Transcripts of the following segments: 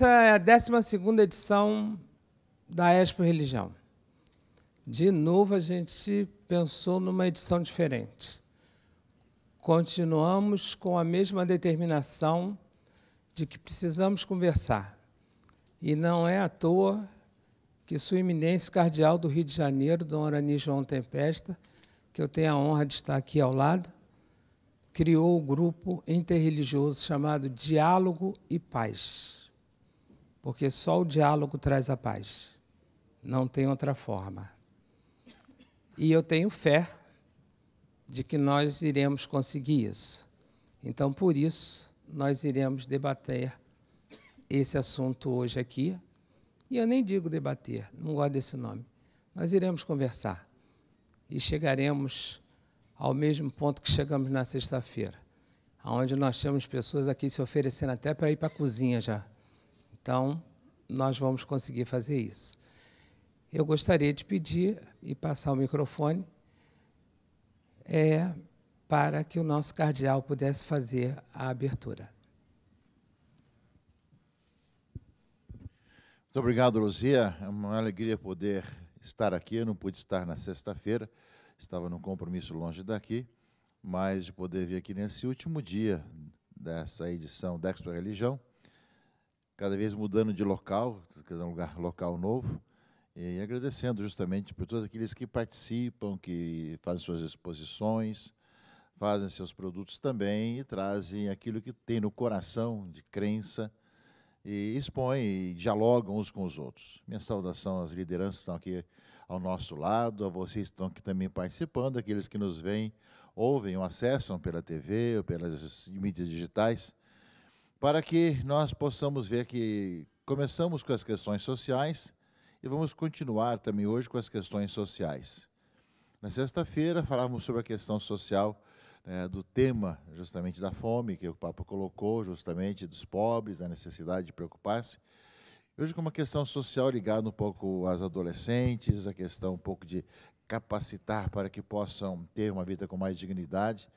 Essa é a 12 edição da Expo Religião. De novo, a gente pensou numa edição diferente. Continuamos com a mesma determinação de que precisamos conversar. E não é à toa que Sua Eminência Cardeal do Rio de Janeiro, Dom Arani João Tempesta, que eu tenho a honra de estar aqui ao lado, criou o grupo interreligioso chamado Diálogo e Paz porque só o diálogo traz a paz. Não tem outra forma. E eu tenho fé de que nós iremos conseguir isso. Então, por isso, nós iremos debater esse assunto hoje aqui. E eu nem digo debater, não gosto desse nome. Nós iremos conversar e chegaremos ao mesmo ponto que chegamos na sexta-feira, onde nós temos pessoas aqui se oferecendo até para ir para a cozinha já. Então, nós vamos conseguir fazer isso. Eu gostaria de pedir e passar o microfone é, para que o nosso cardeal pudesse fazer a abertura. Muito obrigado, Luzia. É uma alegria poder estar aqui. Eu não pude estar na sexta-feira, estava num compromisso longe daqui, mas de poder vir aqui nesse último dia dessa edição da Expo Religião cada vez mudando de local, um lugar local novo, e agradecendo justamente por todos aqueles que participam, que fazem suas exposições, fazem seus produtos também e trazem aquilo que tem no coração de crença e expõem e dialogam uns com os outros. Minha saudação às lideranças que estão aqui ao nosso lado, a vocês que estão aqui também participando, aqueles que nos veem, ouvem ou acessam pela TV ou pelas mídias digitais para que nós possamos ver que começamos com as questões sociais e vamos continuar também hoje com as questões sociais. Na sexta-feira falávamos sobre a questão social né, do tema justamente da fome, que o Papa colocou justamente dos pobres, da necessidade de preocupar-se. Hoje com uma questão social ligada um pouco às adolescentes, a questão um pouco de capacitar para que possam ter uma vida com mais dignidade.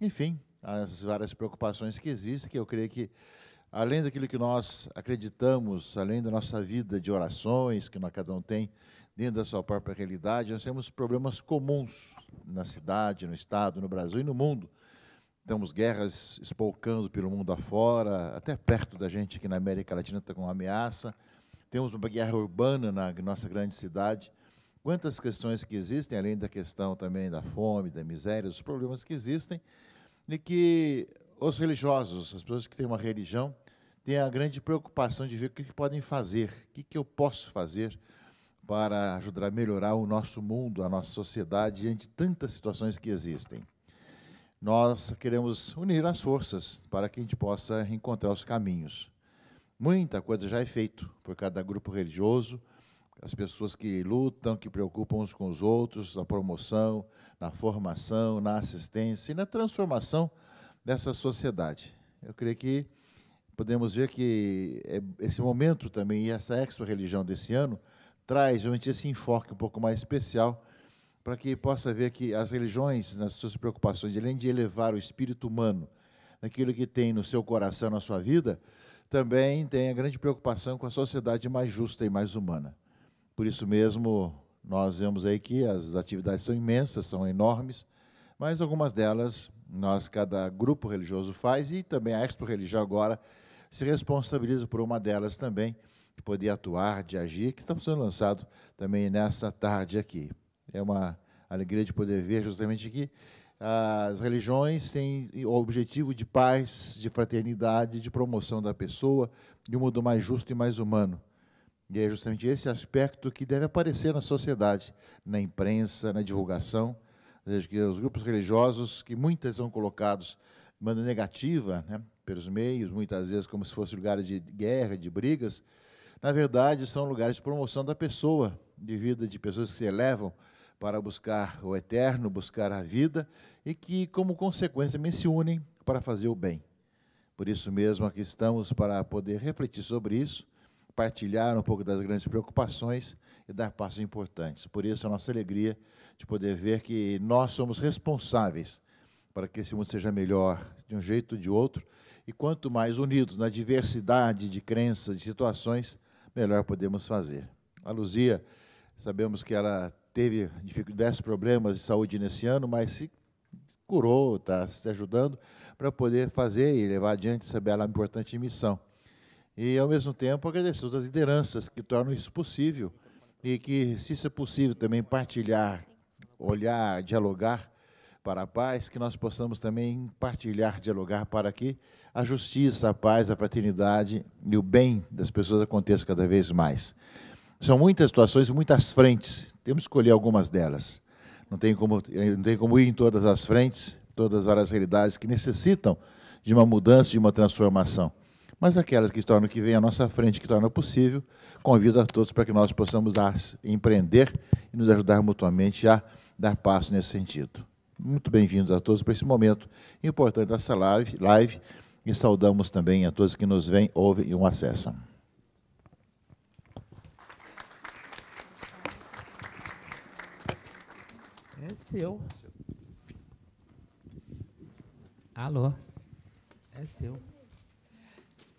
Enfim, as várias preocupações que existem, que eu creio que, além daquilo que nós acreditamos, além da nossa vida de orações, que cada um tem dentro da sua própria realidade, nós temos problemas comuns na cidade, no Estado, no Brasil e no mundo. Temos guerras espolcando pelo mundo afora, até perto da gente aqui na América Latina está com ameaça. Temos uma guerra urbana na nossa grande cidade. Quantas questões que existem, além da questão também da fome, da miséria, dos problemas que existem, de que os religiosos, as pessoas que têm uma religião, têm a grande preocupação de ver o que, podem fazer, o que eu posso fazer para ajudar a melhorar o nosso mundo, a nossa sociedade, diante de tantas situações que existem. Nós queremos unir as forças para que a gente possa encontrar os caminhos. Muita coisa já é feito por cada grupo religioso, as pessoas que lutam, que preocupam uns com os outros, na promoção, na formação, na assistência e na transformação dessa sociedade. Eu creio que podemos ver que é, esse momento também e essa expo-religião desse ano traz realmente esse enfoque um pouco mais especial para que possa ver que as religiões, nas suas preocupações, além de elevar o espírito humano, naquilo que tem no seu coração, na sua vida, também tem a grande preocupação com a sociedade mais justa e mais humana. Por isso mesmo, nós vemos aí que as atividades são imensas, são enormes, mas algumas delas nós, cada grupo religioso faz e também a Expo Religião agora se responsabiliza por uma delas também, de poder atuar, de agir, que estamos sendo lançado também nessa tarde aqui. É uma alegria de poder ver justamente que as religiões têm o objetivo de paz, de fraternidade, de promoção da pessoa, de um mundo mais justo e mais humano. E é justamente esse aspecto que deve aparecer na sociedade, na imprensa, na divulgação. Veja que os grupos religiosos, que muitas são colocados de maneira negativa, né, pelos meios, muitas vezes como se fossem lugares de guerra, de brigas, na verdade são lugares de promoção da pessoa, de vida de pessoas que se elevam para buscar o eterno, buscar a vida, e que, como consequência, se unem para fazer o bem. Por isso mesmo, aqui estamos para poder refletir sobre isso, partilhar um pouco das grandes preocupações e dar passos importantes. Por isso, a nossa alegria de poder ver que nós somos responsáveis para que esse mundo seja melhor de um jeito ou de outro, e quanto mais unidos na diversidade de crenças, de situações, melhor podemos fazer. A Luzia, sabemos que ela teve diversos problemas de saúde nesse ano, mas se curou, está se ajudando para poder fazer e levar adiante essa bela importante missão. E, ao mesmo tempo, agradecer as lideranças que tornam isso possível e que, se isso é possível, também partilhar, olhar, dialogar para a paz, que nós possamos também partilhar, dialogar para que a justiça, a paz, a fraternidade e o bem das pessoas aconteça cada vez mais. São muitas situações, muitas frentes, temos que escolher algumas delas. Não tem como, não tem como ir em todas as frentes, todas as realidades que necessitam de uma mudança, de uma transformação. Mas aquelas que estão que vem à nossa frente, que torna possível, convido a todos para que nós possamos dar, empreender e nos ajudar mutuamente a dar passo nesse sentido. Muito bem-vindos a todos para esse momento importante dessa live, live e saudamos também a todos que nos veem, ouvem e o acessam. É seu. Alô? É seu.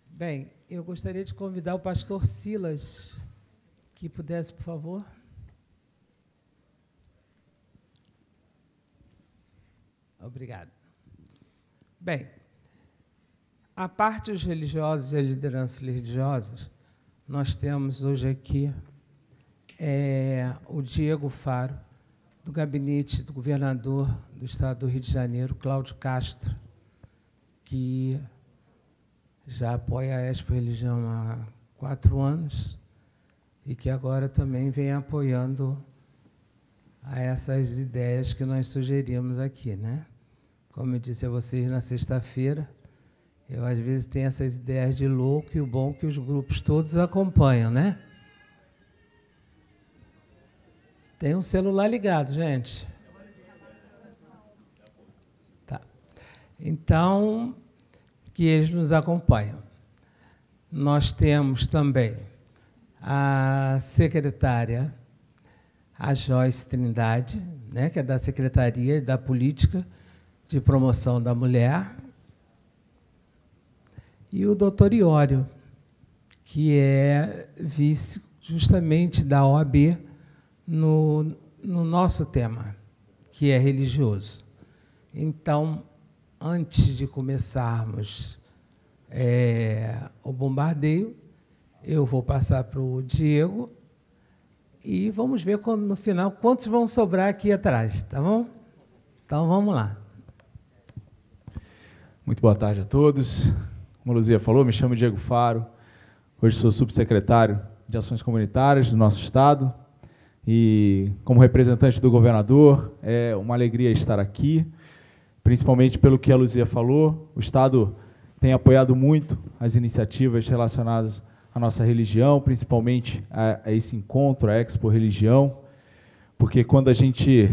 Bem, eu gostaria de convidar o pastor Silas, que pudesse, por favor. Obrigado. Bem, a parte dos religiosos e as lideranças religiosas, nós temos hoje aqui é, o Diego Faro, do gabinete do governador do estado do Rio de Janeiro, Cláudio Castro, que já apoia a Expo Religião há quatro anos e que agora também vem apoiando a essas ideias que nós sugerimos aqui, né? Como eu disse a vocês na sexta-feira, eu às vezes tenho essas ideias de louco e o bom que os grupos todos acompanham, né? Tem um celular ligado, gente. Tá. Então, que eles nos acompanham. Nós temos também a secretária, a Joyce Trindade, né, que é da Secretaria da Política de Promoção da Mulher, e o doutor Iório, que é vice justamente da OAB no, no nosso tema, que é religioso. Então, antes de começarmos é, o bombardeio, eu vou passar para o Diego e vamos ver quando, no final quantos vão sobrar aqui atrás, tá bom? Então vamos lá. Muito boa tarde a todos. Como a Luzia falou, me chamo Diego Faro. Hoje sou subsecretário de Ações Comunitárias do nosso estado. E, como representante do governador, é uma alegria estar aqui, principalmente pelo que a Luzia falou. O Estado tem apoiado muito as iniciativas relacionadas à nossa religião, principalmente a, a esse encontro, a Expo Religião, porque quando a gente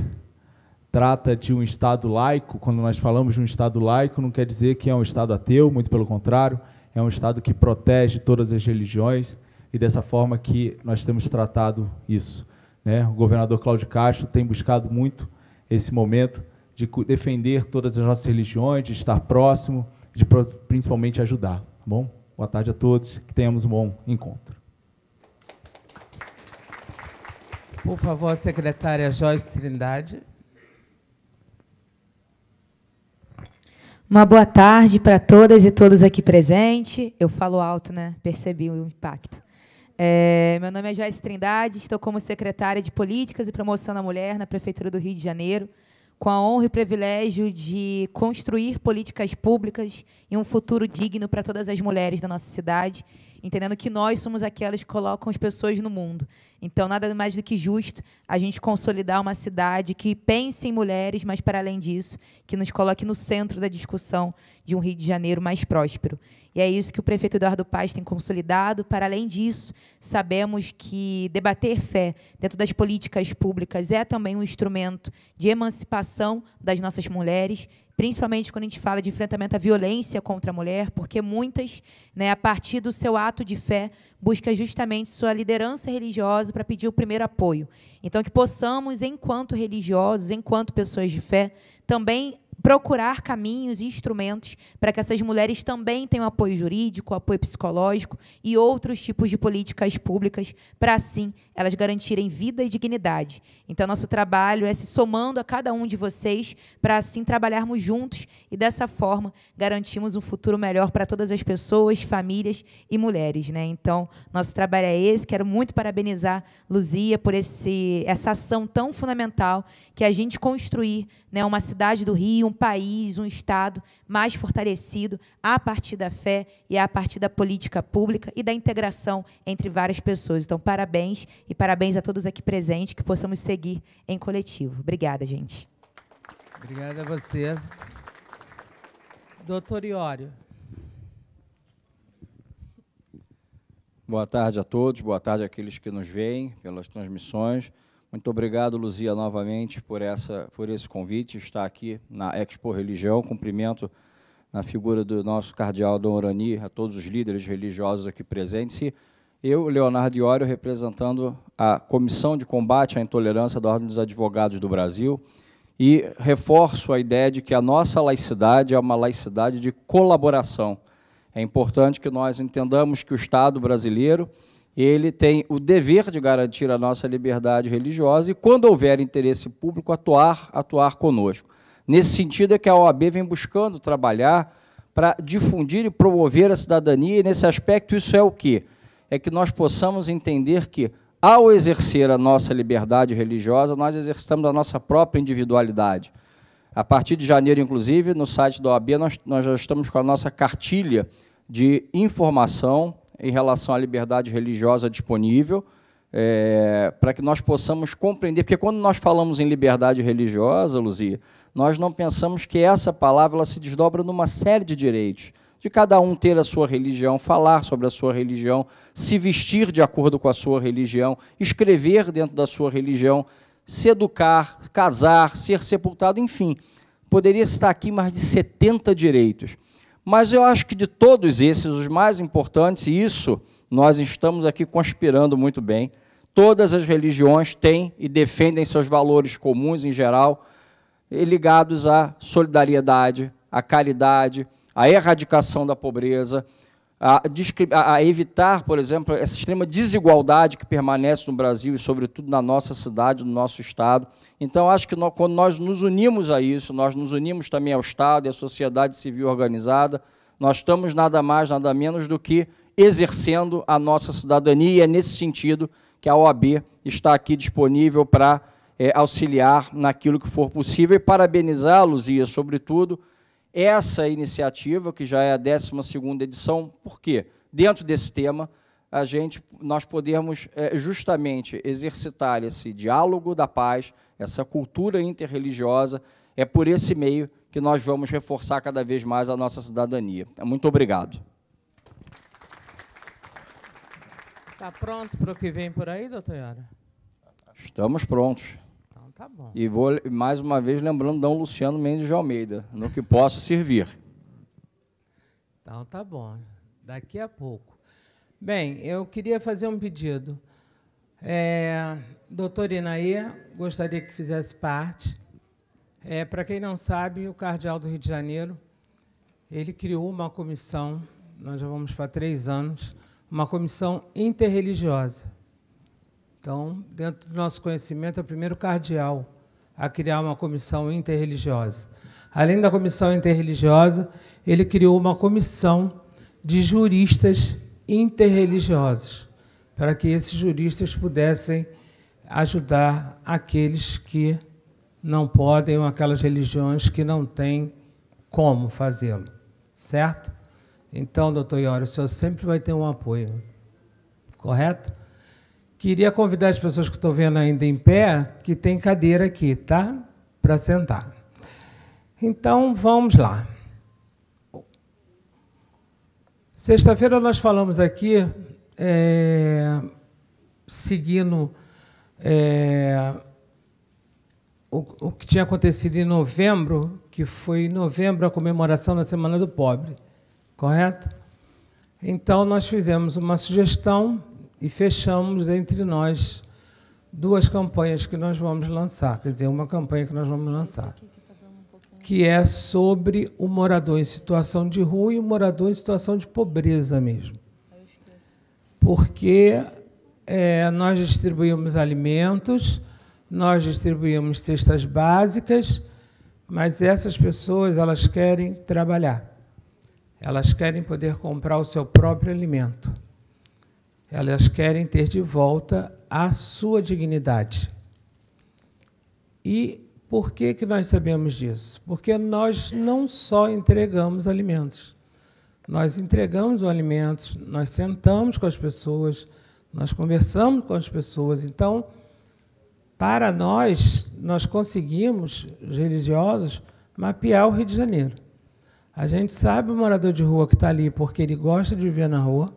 trata de um Estado laico, quando nós falamos de um Estado laico, não quer dizer que é um Estado ateu, muito pelo contrário, é um Estado que protege todas as religiões e dessa forma que nós temos tratado isso. Né? O governador Cláudio Castro tem buscado muito esse momento de defender todas as nossas religiões, de estar próximo, de principalmente ajudar. Tá bom? Boa tarde a todos, que tenhamos um bom encontro. Por favor, secretária Joyce Trindade. Uma boa tarde para todas e todos aqui presentes. Eu falo alto, né? Percebi o impacto. É, meu nome é Joyce Trindade, estou como secretária de Políticas e Promoção da Mulher na Prefeitura do Rio de Janeiro, com a honra e privilégio de construir políticas públicas e um futuro digno para todas as mulheres da nossa cidade entendendo que nós somos aquelas que colocam as pessoas no mundo. Então, nada mais do que justo a gente consolidar uma cidade que pense em mulheres, mas, para além disso, que nos coloque no centro da discussão de um Rio de Janeiro mais próspero. E é isso que o prefeito Eduardo Paz tem consolidado. Para além disso, sabemos que debater fé dentro das políticas públicas é também um instrumento de emancipação das nossas mulheres principalmente quando a gente fala de enfrentamento à violência contra a mulher, porque muitas, né, a partir do seu ato de fé, busca justamente sua liderança religiosa para pedir o primeiro apoio. Então, que possamos, enquanto religiosos, enquanto pessoas de fé, também procurar caminhos e instrumentos para que essas mulheres também tenham apoio jurídico, apoio psicológico e outros tipos de políticas públicas para assim elas garantirem vida e dignidade. Então nosso trabalho é se somando a cada um de vocês para assim trabalharmos juntos e dessa forma garantirmos um futuro melhor para todas as pessoas, famílias e mulheres, né? Então nosso trabalho é esse. Quero muito parabenizar Luzia por esse essa ação tão fundamental que é a gente construir, né, uma cidade do Rio um país, um Estado mais fortalecido a partir da fé e a partir da política pública e da integração entre várias pessoas. Então, parabéns e parabéns a todos aqui presentes, que possamos seguir em coletivo. Obrigada, gente. Obrigada a você. Doutor Iório. Boa tarde a todos, boa tarde àqueles que nos veem pelas transmissões. Muito obrigado, Luzia, novamente por, essa, por esse convite, estar aqui na Expo Religião. Cumprimento na figura do nosso cardeal Dom Orani, a todos os líderes religiosos aqui presentes. E eu, Leonardo Iório, representando a Comissão de Combate à Intolerância da Ordem dos Advogados do Brasil, e reforço a ideia de que a nossa laicidade é uma laicidade de colaboração. É importante que nós entendamos que o Estado brasileiro ele tem o dever de garantir a nossa liberdade religiosa e, quando houver interesse público, atuar, atuar conosco. Nesse sentido é que a OAB vem buscando trabalhar para difundir e promover a cidadania, e nesse aspecto isso é o quê? É que nós possamos entender que, ao exercer a nossa liberdade religiosa, nós exercitamos a nossa própria individualidade. A partir de janeiro, inclusive, no site da OAB, nós, nós já estamos com a nossa cartilha de informação em relação à liberdade religiosa disponível, é, para que nós possamos compreender, porque quando nós falamos em liberdade religiosa, Luzia, nós não pensamos que essa palavra se desdobra numa série de direitos, de cada um ter a sua religião, falar sobre a sua religião, se vestir de acordo com a sua religião, escrever dentro da sua religião, se educar, casar, ser sepultado, enfim. Poderia estar aqui mais de 70 direitos. Mas eu acho que de todos esses, os mais importantes, e isso nós estamos aqui conspirando muito bem, todas as religiões têm e defendem seus valores comuns em geral, ligados à solidariedade, à caridade, à erradicação da pobreza, a, a, evitar, por exemplo, essa extrema desigualdade que permanece no Brasil e, sobretudo, na nossa cidade, no nosso Estado. Então, acho que nós, quando nós nos unimos a isso, nós nos unimos também ao Estado e à sociedade civil organizada, nós estamos nada mais, nada menos do que exercendo a nossa cidadania, e é nesse sentido que a OAB está aqui disponível para é, auxiliar naquilo que for possível e parabenizar, Luzia, sobretudo, essa iniciativa, que já é a 12ª edição, por quê? Dentro desse tema, a gente, nós podemos é, justamente exercitar esse diálogo da paz, essa cultura interreligiosa, é por esse meio que nós vamos reforçar cada vez mais a nossa cidadania. Muito obrigado. Está pronto para o que vem por aí, doutor Yara? Estamos prontos. Tá bom. E vou, mais uma vez, lembrando Dom Luciano Mendes de Almeida, no que posso servir. Então, tá bom. Daqui a pouco. Bem, eu queria fazer um pedido. É, doutor Inaê, gostaria que fizesse parte. É, Para quem não sabe, o Cardeal do Rio de Janeiro, ele criou uma comissão, nós já vamos para três anos, uma comissão interreligiosa então, dentro do nosso conhecimento, é o primeiro cardeal a criar uma comissão interreligiosa. Além da comissão interreligiosa, ele criou uma comissão de juristas interreligiosos, para que esses juristas pudessem ajudar aqueles que não podem ou aquelas religiões que não têm como fazê-lo. Certo? Então, doutor Iório, o senhor sempre vai ter um apoio. Correto? Queria convidar as pessoas que estão vendo ainda em pé, que tem cadeira aqui, tá? Para sentar. Então, vamos lá. Sexta-feira nós falamos aqui, é, seguindo é, o, o que tinha acontecido em novembro, que foi em novembro a comemoração da Semana do Pobre, correto? Então, nós fizemos uma sugestão e fechamos entre nós duas campanhas que nós vamos lançar, quer dizer, uma campanha que nós vamos lançar, que é sobre o morador em situação de rua e o morador em situação de pobreza mesmo. Porque é, nós distribuímos alimentos, nós distribuímos cestas básicas, mas essas pessoas elas querem trabalhar. Elas querem poder comprar o seu próprio alimento. Elas querem ter de volta a sua dignidade. E por que, que nós sabemos disso? Porque nós não só entregamos alimentos, nós entregamos o alimento, nós sentamos com as pessoas, nós conversamos com as pessoas. Então, para nós, nós conseguimos, os religiosos, mapear o Rio de Janeiro. A gente sabe o morador de rua que está ali porque ele gosta de viver na rua,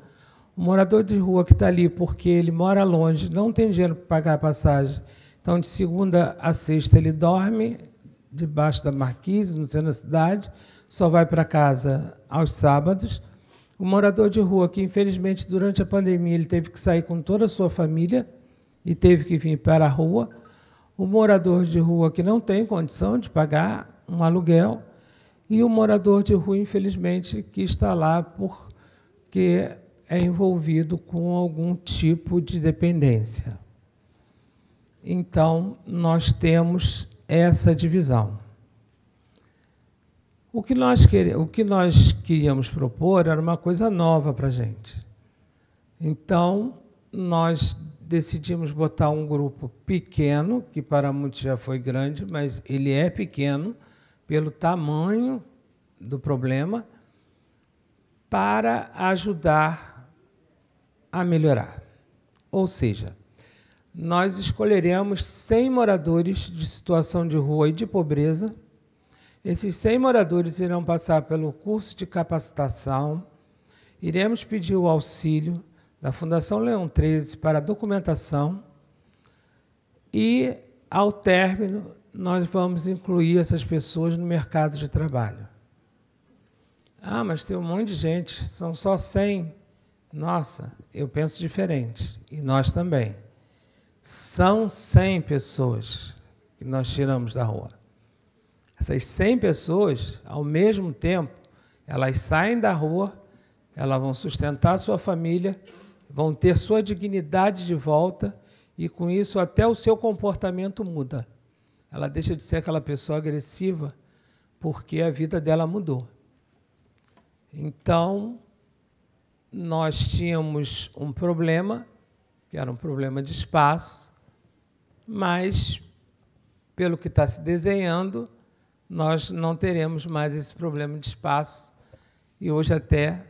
o morador de rua que está ali porque ele mora longe, não tem dinheiro para pagar a passagem, então de segunda a sexta ele dorme debaixo da marquise, no centro da cidade, só vai para casa aos sábados. O morador de rua que, infelizmente, durante a pandemia, ele teve que sair com toda a sua família e teve que vir para a rua. O morador de rua que não tem condição de pagar um aluguel. E o morador de rua, infelizmente, que está lá porque é envolvido com algum tipo de dependência. Então, nós temos essa divisão. O que nós, o que nós queríamos propor era uma coisa nova para a gente. Então, nós decidimos botar um grupo pequeno, que para muitos já foi grande, mas ele é pequeno pelo tamanho do problema, para ajudar a melhorar. Ou seja, nós escolheremos 100 moradores de situação de rua e de pobreza. Esses 100 moradores irão passar pelo curso de capacitação. Iremos pedir o auxílio da Fundação Leão 13 para documentação e, ao término, nós vamos incluir essas pessoas no mercado de trabalho. Ah, mas tem um monte de gente, são só 100. Nossa, eu penso diferente, e nós também. São 100 pessoas que nós tiramos da rua. Essas 100 pessoas, ao mesmo tempo, elas saem da rua, elas vão sustentar sua família vão ter sua dignidade de volta e com isso até o seu comportamento muda. Ela deixa de ser aquela pessoa agressiva porque a vida dela mudou. Então, nós tínhamos um problema, que era um problema de espaço, mas, pelo que está se desenhando, nós não teremos mais esse problema de espaço. E hoje até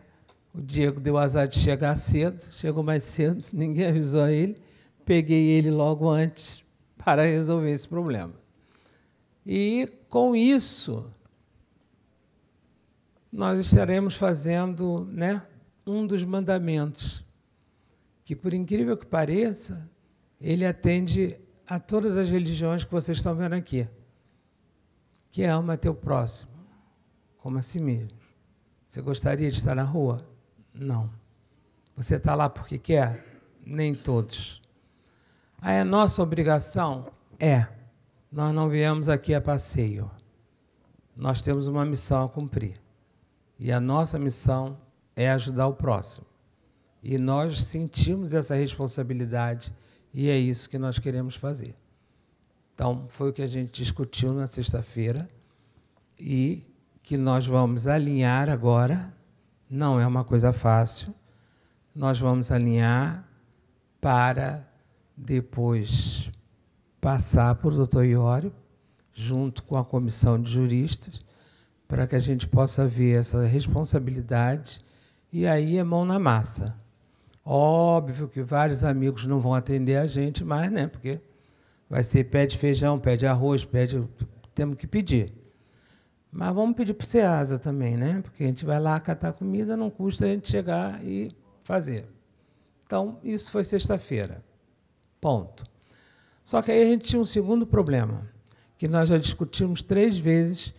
o Diego deu azar de chegar cedo, chegou mais cedo, ninguém avisou a ele. Peguei ele logo antes para resolver esse problema. E com isso, nós estaremos fazendo né, um dos mandamentos, que por incrível que pareça, ele atende a todas as religiões que vocês estão vendo aqui, que é ama teu próximo, como a si mesmo. Você gostaria de estar na rua? Não. Você está lá porque quer? Nem todos. Ah, é nossa obrigação? É. Nós não viemos aqui a passeio. Nós temos uma missão a cumprir. E a nossa missão é ajudar o próximo. E nós sentimos essa responsabilidade e é isso que nós queremos fazer. Então, foi o que a gente discutiu na sexta-feira e que nós vamos alinhar agora não é uma coisa fácil. Nós vamos alinhar para depois passar por doutor Iório, junto com a comissão de juristas, para que a gente possa ver essa responsabilidade e aí é mão na massa. Óbvio que vários amigos não vão atender a gente mais, né? Porque vai ser pede feijão, pede arroz, pede. Temos que pedir. Mas vamos pedir para o SEASA também, né? Porque a gente vai lá catar comida, não custa a gente chegar e fazer. Então, isso foi sexta-feira. Ponto. Só que aí a gente tinha um segundo problema, que nós já discutimos três vezes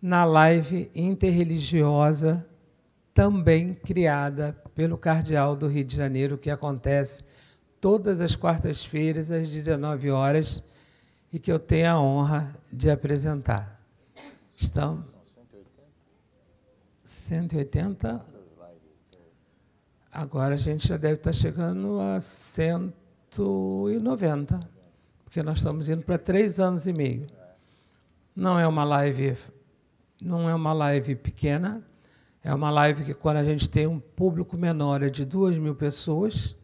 na live interreligiosa, também criada pelo Cardeal do Rio de Janeiro, que acontece todas as quartas-feiras, às 19 horas, e que eu tenho a honra de apresentar. Estão? 180? Agora a gente já deve estar chegando a 190, porque nós estamos indo para três anos e meio. Não é uma live, não é uma live pequena, é uma live que quando a gente tem um público menor é de duas mil pessoas,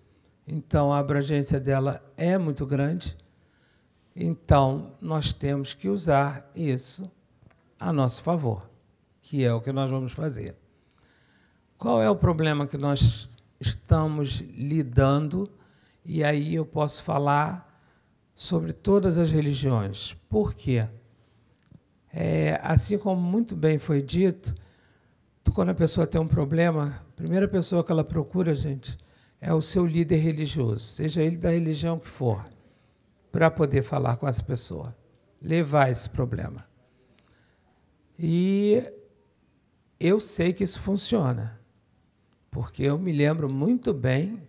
então a abrangência dela é muito grande. Então nós temos que usar isso a nosso favor, que é o que nós vamos fazer. Qual é o problema que nós estamos lidando? E aí eu posso falar sobre todas as religiões. Por quê? É, assim como muito bem foi dito, quando a pessoa tem um problema, a primeira pessoa que ela procura, gente, é o seu líder religioso, seja ele da religião que for, para poder falar com essa pessoa, levar esse problema. E eu sei que isso funciona, porque eu me lembro muito bem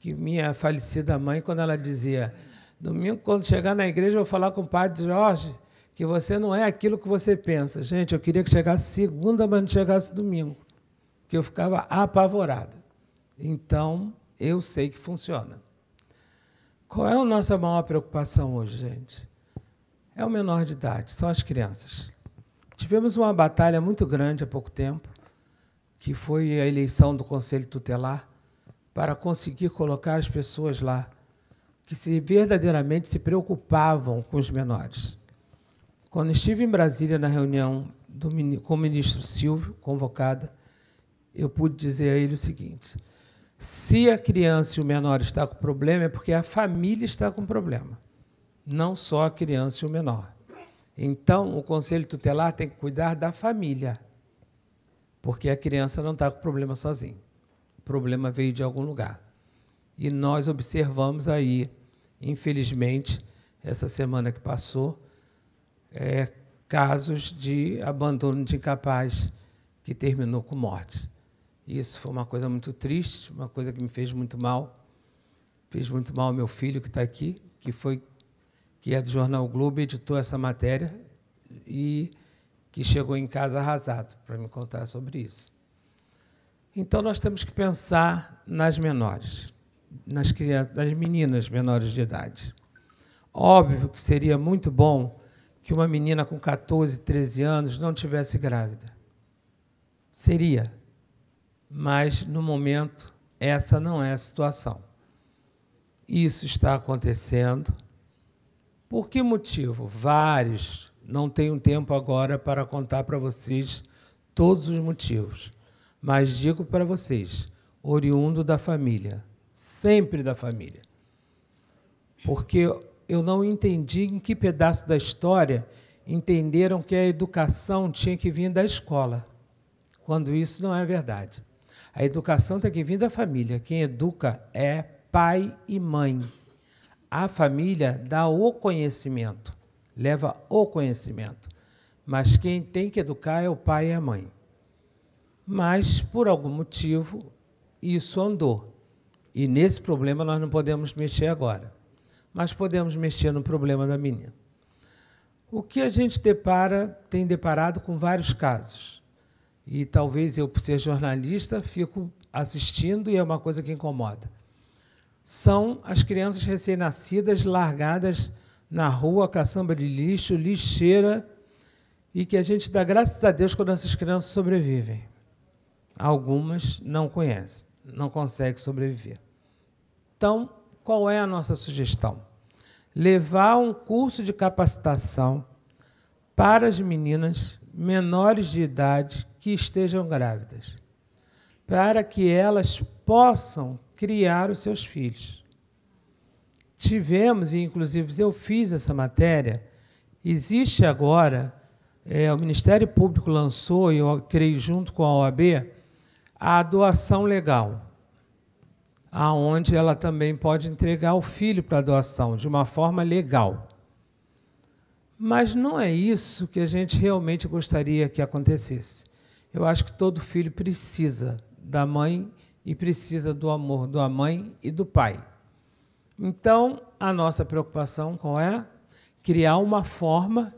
que minha falecida mãe, quando ela dizia, domingo, quando chegar na igreja, eu vou falar com o padre Jorge, que você não é aquilo que você pensa. Gente, eu queria que chegasse segunda, mas não chegasse domingo, que eu ficava apavorada. Então, eu sei que funciona. Qual é a nossa maior preocupação hoje, gente? É o menor de idade, são as crianças. Tivemos uma batalha muito grande há pouco tempo, que foi a eleição do Conselho Tutelar, para conseguir colocar as pessoas lá que se verdadeiramente se preocupavam com os menores. Quando estive em Brasília na reunião do, com o ministro Silvio, convocada, eu pude dizer a ele o seguinte: se a criança e o menor está com problema, é porque a família está com problema, não só a criança e o menor. Então, o conselho tutelar tem que cuidar da família, porque a criança não está com problema sozinha. O problema veio de algum lugar. E nós observamos aí, infelizmente, essa semana que passou, é, casos de abandono de incapaz que terminou com morte. Isso foi uma coisa muito triste, uma coisa que me fez muito mal. Fez muito mal ao meu filho que está aqui, que foi que é do jornal Globo, editou essa matéria e que chegou em casa arrasado para me contar sobre isso. Então nós temos que pensar nas menores, nas crianças, nas meninas menores de idade. Óbvio que seria muito bom que uma menina com 14, 13 anos não tivesse grávida. Seria. Mas, no momento, essa não é a situação. Isso está acontecendo. Por que motivo? Vários. Não tenho tempo agora para contar para vocês todos os motivos. Mas digo para vocês, oriundo da família, sempre da família. Porque eu não entendi em que pedaço da história entenderam que a educação tinha que vir da escola, quando isso não é verdade. A educação tem que vir da família. Quem educa é pai e mãe. A família dá o conhecimento, leva o conhecimento. Mas quem tem que educar é o pai e a mãe. Mas, por algum motivo, isso andou. E nesse problema nós não podemos mexer agora mas podemos mexer no problema da menina. O que a gente depara, tem deparado com vários casos. E talvez eu, por ser jornalista, fico assistindo e é uma coisa que incomoda. São as crianças recém-nascidas largadas na rua, caçamba de lixo, lixeira, e que a gente dá graças a Deus quando essas crianças sobrevivem. Algumas não conhecem, não conseguem sobreviver. Então, qual é a nossa sugestão? Levar um curso de capacitação para as meninas menores de idade que estejam grávidas, para que elas possam criar os seus filhos. Tivemos, e inclusive eu fiz essa matéria, existe agora, é, o Ministério Público lançou, e eu creio junto com a OAB, a doação legal aonde ela também pode entregar o filho para doação de uma forma legal. Mas não é isso que a gente realmente gostaria que acontecesse. Eu acho que todo filho precisa da mãe e precisa do amor da mãe e do pai. Então, a nossa preocupação qual é? Criar uma forma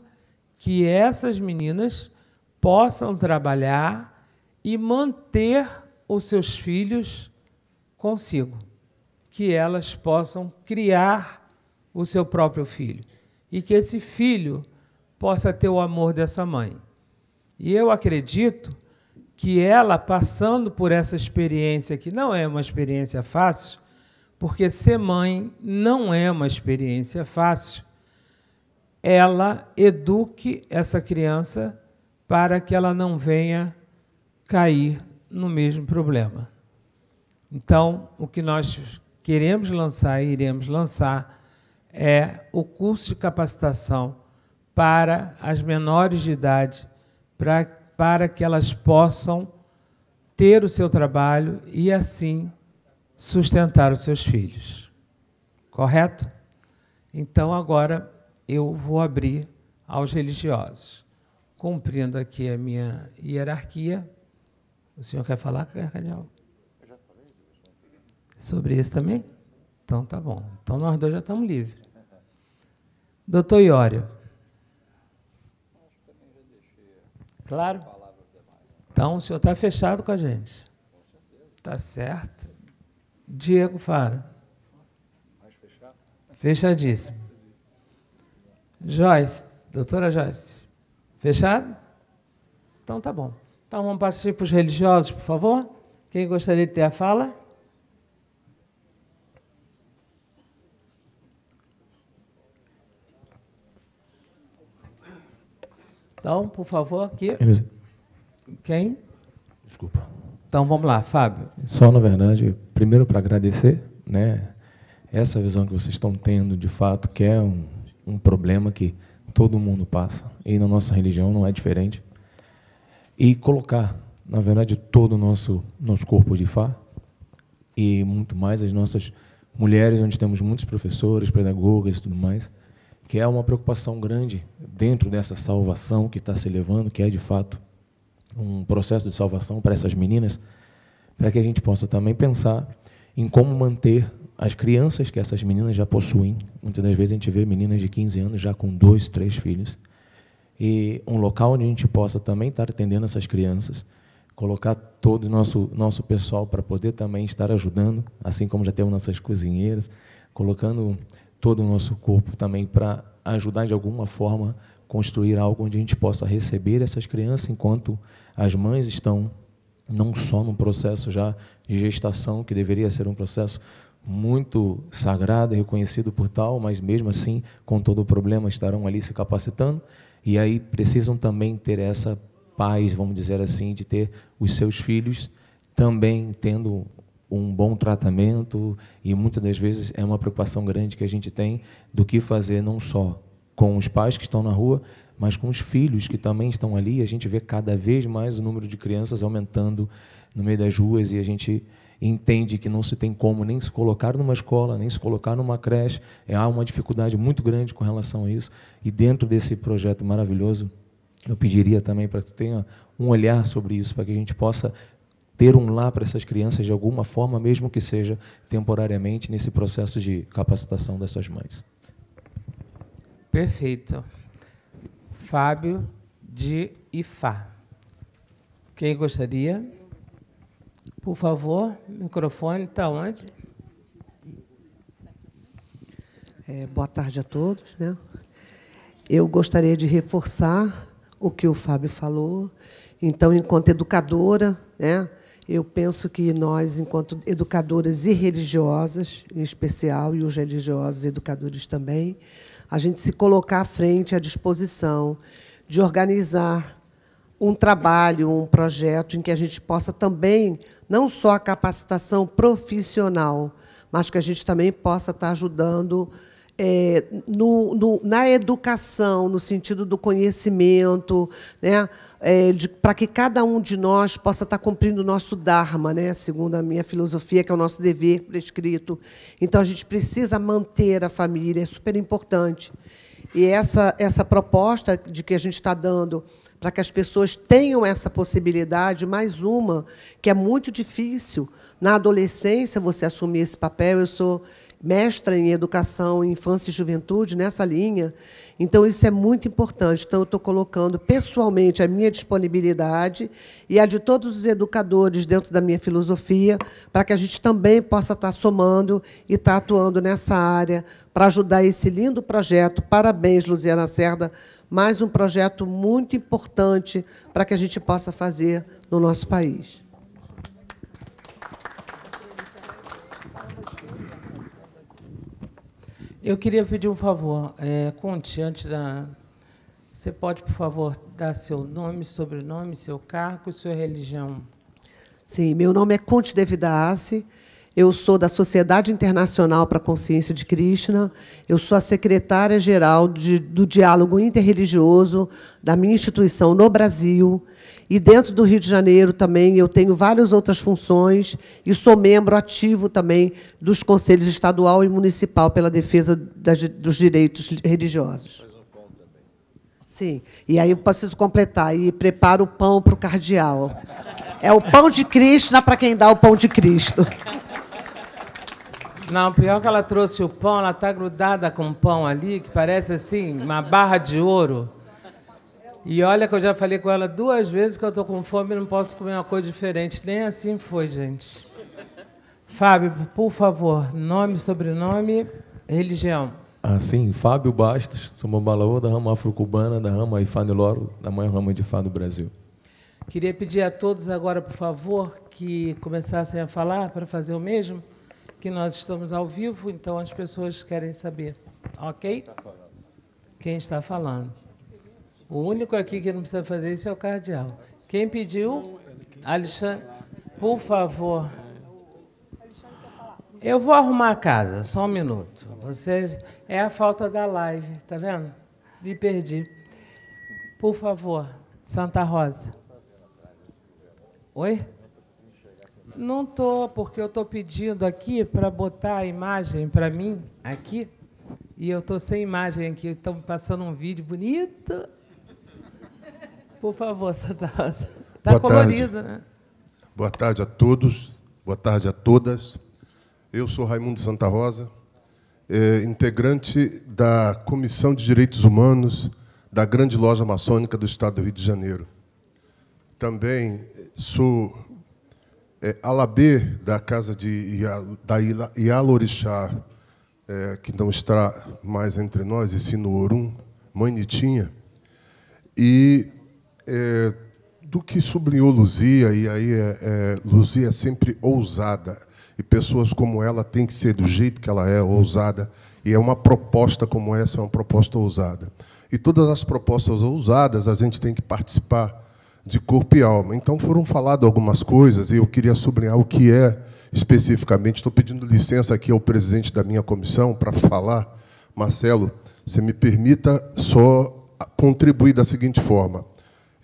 que essas meninas possam trabalhar e manter os seus filhos consigo, que elas possam criar o seu próprio filho e que esse filho possa ter o amor dessa mãe. E eu acredito que ela, passando por essa experiência, que não é uma experiência fácil, porque ser mãe não é uma experiência fácil, ela eduque essa criança para que ela não venha cair no mesmo problema. Então, o que nós queremos lançar e iremos lançar é o curso de capacitação para as menores de idade, para, para que elas possam ter o seu trabalho e, assim, sustentar os seus filhos. Correto? Então, agora eu vou abrir aos religiosos. Cumprindo aqui a minha hierarquia. O senhor quer falar, Cardeal? Sobre isso também? Então tá bom. Então nós dois já estamos livres. Doutor Iório. Claro? Então o senhor está fechado com a gente. Tá certo. Diego Faro. Fechadíssimo. Joyce, doutora Joyce. Fechado? Então tá bom. Então vamos passar para os religiosos, por favor. Quem gostaria de ter a fala? Então, por favor, aqui. Quem? Desculpa. Então vamos lá, Fábio. Só, na verdade, primeiro para agradecer, né, essa visão que vocês estão tendo, de fato, que é um, um problema que todo mundo passa, e na nossa religião não é diferente, e colocar, na verdade, todo o nosso, nosso corpo de Fá, e muito mais as nossas mulheres, onde temos muitos professores, pedagogas e tudo mais, que é uma preocupação grande dentro dessa salvação que está se levando, que é de fato um processo de salvação para essas meninas, para que a gente possa também pensar em como manter as crianças que essas meninas já possuem. Muitas das vezes a gente vê meninas de 15 anos já com dois, três filhos. E um local onde a gente possa também estar atendendo essas crianças, colocar todo o nosso, nosso pessoal para poder também estar ajudando, assim como já temos nossas cozinheiras, colocando todo o nosso corpo também para ajudar de alguma forma construir algo onde a gente possa receber essas crianças enquanto as mães estão não só num processo já de gestação que deveria ser um processo muito sagrado e reconhecido por tal, mas mesmo assim, com todo o problema, estarão ali se capacitando. E aí precisam também ter essa paz, vamos dizer assim, de ter os seus filhos também tendo um bom tratamento e muitas das vezes é uma preocupação grande que a gente tem do que fazer não só com os pais que estão na rua, mas com os filhos que também estão ali. A gente vê cada vez mais o número de crianças aumentando no meio das ruas e a gente entende que não se tem como nem se colocar numa escola, nem se colocar numa creche. É, há uma dificuldade muito grande com relação a isso. E dentro desse projeto maravilhoso, eu pediria também para que tenha um olhar sobre isso, para que a gente possa ter um lar para essas crianças de alguma forma, mesmo que seja temporariamente, nesse processo de capacitação dessas mães. Perfeito. Fábio de Ifá. Quem gostaria? Por favor, microfone está onde? É, boa tarde a todos. Né? Eu gostaria de reforçar o que o Fábio falou. Então, enquanto educadora, né, eu penso que nós, enquanto educadoras e religiosas, em especial, e os religiosos educadores também, a gente se colocar à frente, à disposição de organizar um trabalho, um projeto em que a gente possa também, não só a capacitação profissional, mas que a gente também possa estar ajudando é, no, no, na educação, no sentido do conhecimento, né, é, para que cada um de nós possa estar cumprindo o nosso Dharma, né, segundo a minha filosofia, que é o nosso dever prescrito. Então, a gente precisa manter a família, é super importante. E essa, essa proposta de que a gente está dando para que as pessoas tenham essa possibilidade, mais uma, que é muito difícil na adolescência você assumir esse papel. Eu sou mestra em educação, infância e juventude nessa linha. Então, isso é muito importante. Então, eu estou colocando pessoalmente a minha disponibilidade e a de todos os educadores dentro da minha filosofia, para que a gente também possa estar somando e estar atuando nessa área para ajudar esse lindo projeto. Parabéns, Luziana Cerda. Mais um projeto muito importante para que a gente possa fazer no nosso país. Eu queria pedir um favor. É, Conte, antes da. Você pode, por favor, dar seu nome, sobrenome, seu cargo e sua religião? Sim, meu nome é Conte Devidace. Eu sou da Sociedade Internacional para a Consciência de Krishna. Eu sou a secretária-geral do Diálogo Interreligioso da minha instituição no Brasil. E dentro do Rio de Janeiro também eu tenho várias outras funções e sou membro ativo também dos conselhos estadual e municipal pela defesa das, dos direitos religiosos. Sim, e aí eu preciso completar e preparo o pão para o cardeal. É o pão de Cristo para quem dá o pão de Cristo. Não, pior que ela trouxe o pão, ela está grudada com o pão ali, que parece assim, uma barra de ouro. E olha que eu já falei com ela duas vezes que eu estou com fome e não posso comer uma coisa diferente. Nem assim foi, gente. Fábio, por favor, nome, sobrenome, religião. Ah, sim, Fábio Bastos, sou Balaô, da rama afro-cubana, da rama Ifaniloro, da maior rama de Fá do Brasil. Queria pedir a todos agora, por favor, que começassem a falar para fazer o mesmo, que nós estamos ao vivo, então as pessoas querem saber. Ok? Quem está falando? O único aqui que não precisa fazer isso é o cardeal. Quem pediu? Alexandre. Por favor. Eu vou arrumar a casa, só um minuto. Você é a falta da live, tá vendo? Me perdi. Por favor, Santa Rosa. Oi? Não tô, porque eu estou pedindo aqui para botar a imagem para mim aqui e eu estou sem imagem aqui. Estão passando um vídeo bonito. Por favor, Santa Rosa. Está colorido, tarde. né? Boa tarde a todos, boa tarde a todas. Eu sou Raimundo Santa Rosa, é, integrante da Comissão de Direitos Humanos da Grande Loja Maçônica do Estado do Rio de Janeiro. Também sou é, alabê da Casa de da Ialorixá, é, que não está mais entre nós, e sim no Orum, Mãe Nitinha. E é, do que sublinhou Luzia, e aí é, é, Luzia é sempre ousada, e pessoas como ela têm que ser do jeito que ela é, ousada, e é uma proposta como essa, é uma proposta ousada. E todas as propostas ousadas a gente tem que participar de corpo e alma. Então foram faladas algumas coisas, e eu queria sublinhar o que é especificamente. Estou pedindo licença aqui ao presidente da minha comissão para falar. Marcelo, se me permita só contribuir da seguinte forma.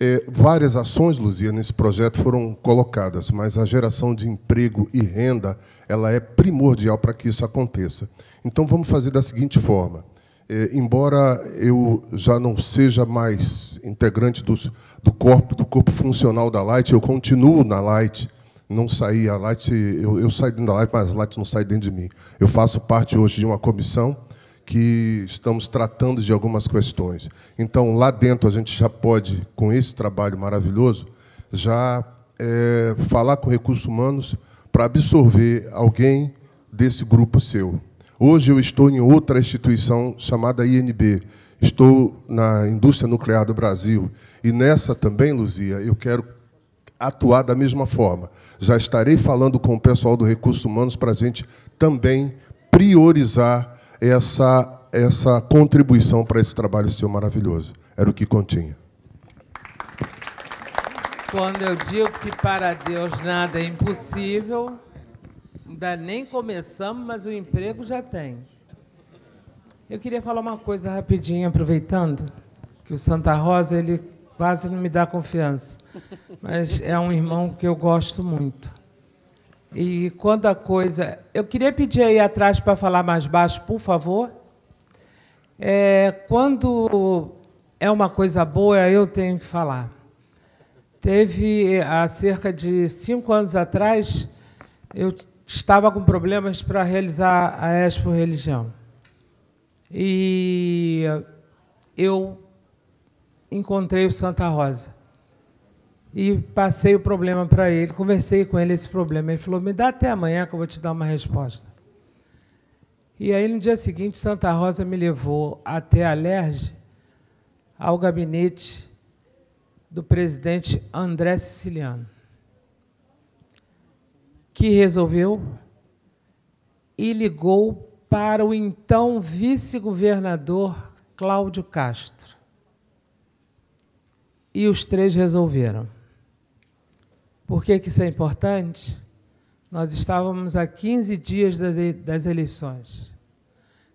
É, várias ações, Luzia, nesse projeto foram colocadas, mas a geração de emprego e renda ela é primordial para que isso aconteça. Então, vamos fazer da seguinte forma. É, embora eu já não seja mais integrante do corpo do corpo funcional da Light, eu continuo na Light. Não saí a Light, eu, eu saí da Light, mas a Light não sai dentro de mim. Eu faço parte hoje de uma comissão que estamos tratando de algumas questões. Então, lá dentro, a gente já pode, com esse trabalho maravilhoso, já é, falar com recursos humanos para absorver alguém desse grupo seu. Hoje eu estou em outra instituição chamada INB. Estou na indústria nuclear do Brasil. E nessa também, Luzia, eu quero atuar da mesma forma. Já estarei falando com o pessoal do Recursos Humanos para a gente também priorizar essa, essa contribuição para esse trabalho seu maravilhoso. Era o que continha. Quando eu digo que para Deus nada é impossível, ainda nem começamos, mas o emprego já tem. Eu queria falar uma coisa rapidinho, aproveitando que o Santa Rosa ele quase não me dá confiança, mas é um irmão que eu gosto muito. E quando a coisa. Eu queria pedir aí atrás para falar mais baixo, por favor. É, quando é uma coisa boa, eu tenho que falar. Teve, há cerca de cinco anos atrás, eu estava com problemas para realizar a Expo Religião. E eu encontrei o Santa Rosa. E passei o problema para ele, conversei com ele esse problema. Ele falou: me dá até amanhã que eu vou te dar uma resposta. E aí, no dia seguinte, Santa Rosa me levou até a LERJ, ao gabinete do presidente André Siciliano, que resolveu e ligou para o então vice-governador Cláudio Castro. E os três resolveram. Por que, isso é importante? Nós estávamos a 15 dias das, das eleições.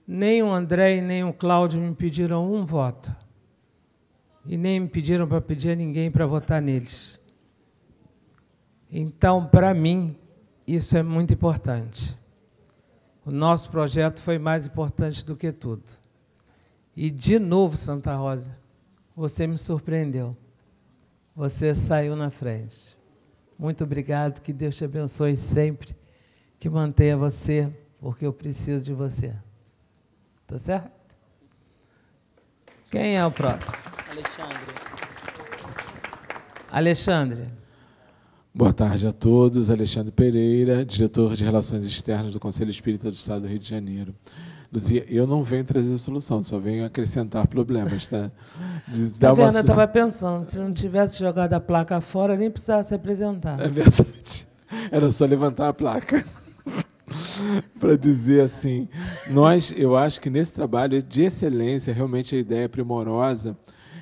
Nem o André e nem o Cláudio me pediram um voto. E nem me pediram para pedir a ninguém para votar neles. Então, para mim, isso é muito importante. O nosso projeto foi mais importante do que tudo. E, de novo, Santa Rosa, você me surpreendeu. Você saiu na frente. Muito obrigado, que Deus te abençoe sempre, que mantenha você, porque eu preciso de você. Tá certo? Quem é o próximo? Alexandre. Alexandre. Boa tarde a todos. Alexandre Pereira, diretor de Relações Externas do Conselho Espírita do Estado do Rio de Janeiro. Luzia, eu não venho trazer solução, só venho acrescentar problemas, tá? De, a Verna estava pensando, se não tivesse jogado a placa fora, nem precisava se apresentar. É verdade. Era só levantar a placa. para dizer assim, nós, eu acho que nesse trabalho de excelência, realmente a ideia é primorosa,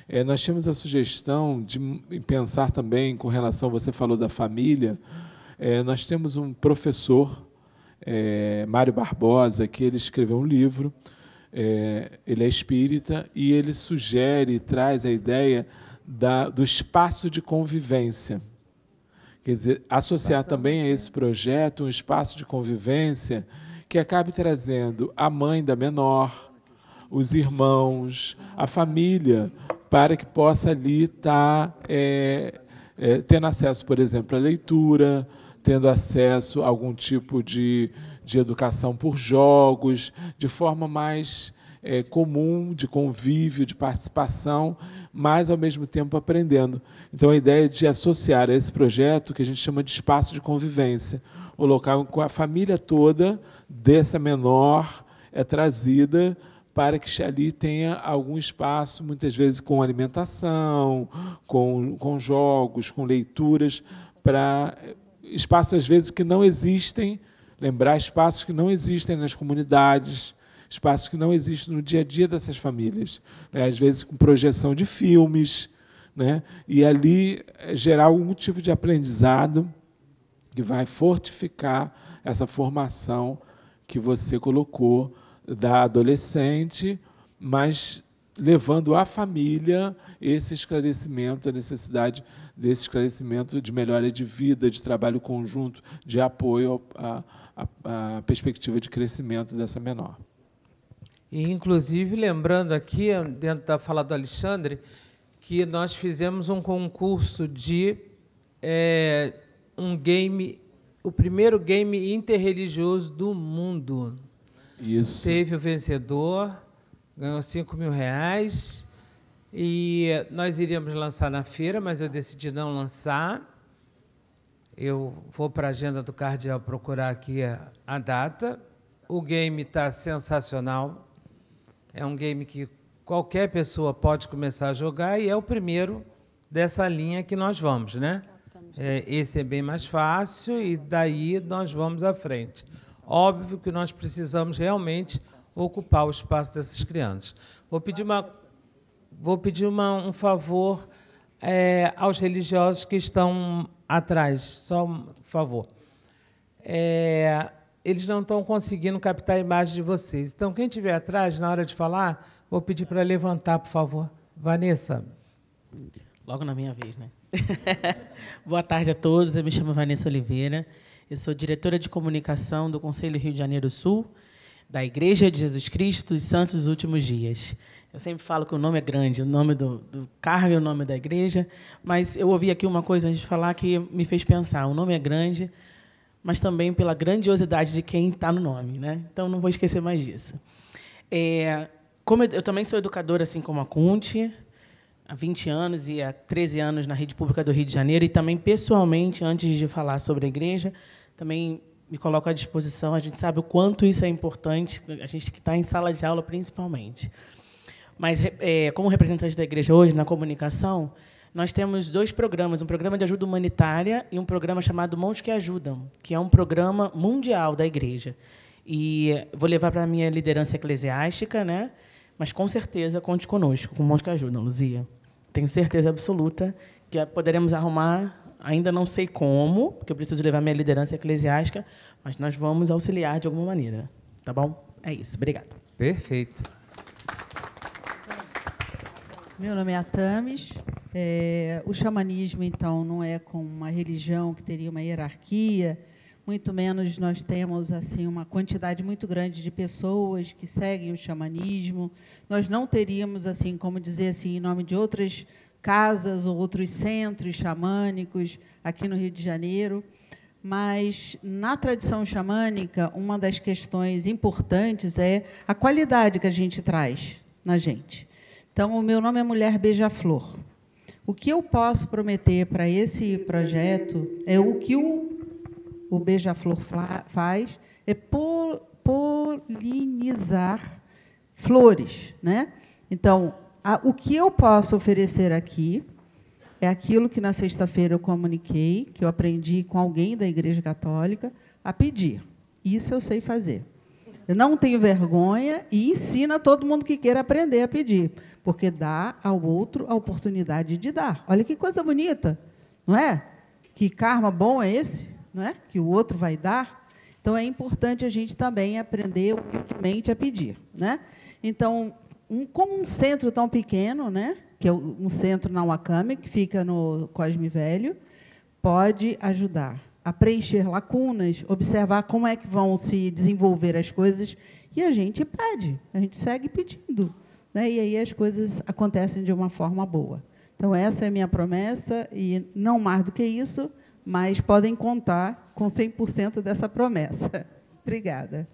é, nós tínhamos a sugestão de pensar também com relação, você falou da família, é, nós temos um professor é, Mário Barbosa, que ele escreveu um livro, é, ele é espírita, e ele sugere, traz a ideia da, do espaço de convivência. Quer dizer, associar também a esse projeto um espaço de convivência que acabe trazendo a mãe da menor, os irmãos, a família, para que possa ali estar tá, é, é, tendo acesso, por exemplo, à leitura, tendo acesso a algum tipo de, de educação por jogos, de forma mais é, comum, de convívio, de participação, mas ao mesmo tempo aprendendo. Então a ideia é de associar a esse projeto que a gente chama de espaço de convivência, o local com a família toda dessa menor é trazida para que ali tenha algum espaço, muitas vezes com alimentação, com, com jogos, com leituras, para espaços, às vezes, que não existem, lembrar espaços que não existem nas comunidades, espaços que não existem no dia a dia dessas famílias. Né? Às vezes, com projeção de filmes, né? e ali eh, gerar algum tipo de aprendizado que vai fortificar essa formação que você colocou da adolescente, mas levando à família esse esclarecimento, a necessidade desse esclarecimento de melhora de vida, de trabalho conjunto, de apoio à, perspectiva de crescimento dessa menor. E, inclusive, lembrando aqui, dentro da fala do Alexandre, que nós fizemos um concurso de é, um game, o primeiro game interreligioso do mundo. Isso. Teve o vencedor, ganhou 5 mil reais. E nós iríamos lançar na feira, mas eu decidi não lançar. Eu vou para a agenda do Cardeal procurar aqui a, a data. O game está sensacional. É um game que qualquer pessoa pode começar a jogar e é o primeiro dessa linha que nós vamos, né? É, esse é bem mais fácil e daí nós vamos à frente. Óbvio que nós precisamos realmente ocupar o espaço dessas crianças. Vou pedir, uma, vou pedir uma, um favor é, aos religiosos que estão atrás, só um favor. É, eles não estão conseguindo captar a imagem de vocês. Então, quem estiver atrás, na hora de falar, vou pedir para levantar, por favor. Vanessa. Logo na minha vez, né? Boa tarde a todos. Eu me chamo Vanessa Oliveira. Eu sou diretora de comunicação do Conselho Rio de Janeiro Sul da Igreja de Jesus Cristo dos Santos dos Últimos Dias. Eu sempre falo que o nome é grande, o nome do, do cargo e o nome da igreja, mas eu ouvi aqui uma coisa antes de falar que me fez pensar. O nome é grande, mas também pela grandiosidade de quem está no nome. Né? Então, não vou esquecer mais disso. É, como eu, eu, também sou educadora, assim como a Conte, há 20 anos e há 13 anos na rede pública do Rio de Janeiro, e também, pessoalmente, antes de falar sobre a igreja, também me coloco à disposição. A gente sabe o quanto isso é importante, a gente que está em sala de aula, principalmente. Mas, é, como representante da igreja hoje, na comunicação, nós temos dois programas, um programa de ajuda humanitária e um programa chamado Mãos que Ajudam, que é um programa mundial da igreja. E vou levar para a minha liderança eclesiástica, né? Mas com certeza conte conosco, com Mãos que Ajudam, Luzia. Tenho certeza absoluta que poderemos arrumar, ainda não sei como, porque eu preciso levar minha liderança eclesiástica, mas nós vamos auxiliar de alguma maneira. Tá bom? É isso. Obrigada. Perfeito. Meu nome é Atames. É, o xamanismo, então, não é como uma religião que teria uma hierarquia, muito menos nós temos assim uma quantidade muito grande de pessoas que seguem o xamanismo. Nós não teríamos, assim, como dizer assim, em nome de outras casas ou outros centros xamânicos aqui no Rio de Janeiro. Mas, na tradição xamânica, uma das questões importantes é a qualidade que a gente traz na gente. Então, o meu nome é Mulher Beija-Flor. O que eu posso prometer para esse projeto é o que o, o Beija-Flor faz, é polinizar flores. Né? Então, a, o que eu posso oferecer aqui é aquilo que na sexta-feira eu comuniquei, que eu aprendi com alguém da Igreja Católica, a pedir. Isso eu sei fazer. Eu não tenho vergonha e ensina todo mundo que queira aprender a pedir porque dá ao outro a oportunidade de dar. Olha que coisa bonita, não é? Que karma bom é esse, é? Que o outro vai dar. Então é importante a gente também aprender humildemente a pedir, né? Então, um, como um centro tão pequeno, né? Que é um centro na Wakame, que fica no Cosme Velho, pode ajudar a preencher lacunas, observar como é que vão se desenvolver as coisas e a gente pede, a gente segue pedindo né? e aí as coisas acontecem de uma forma boa. Então, essa é a minha promessa, e não mais do que isso, mas podem contar com 100% dessa promessa. Obrigada.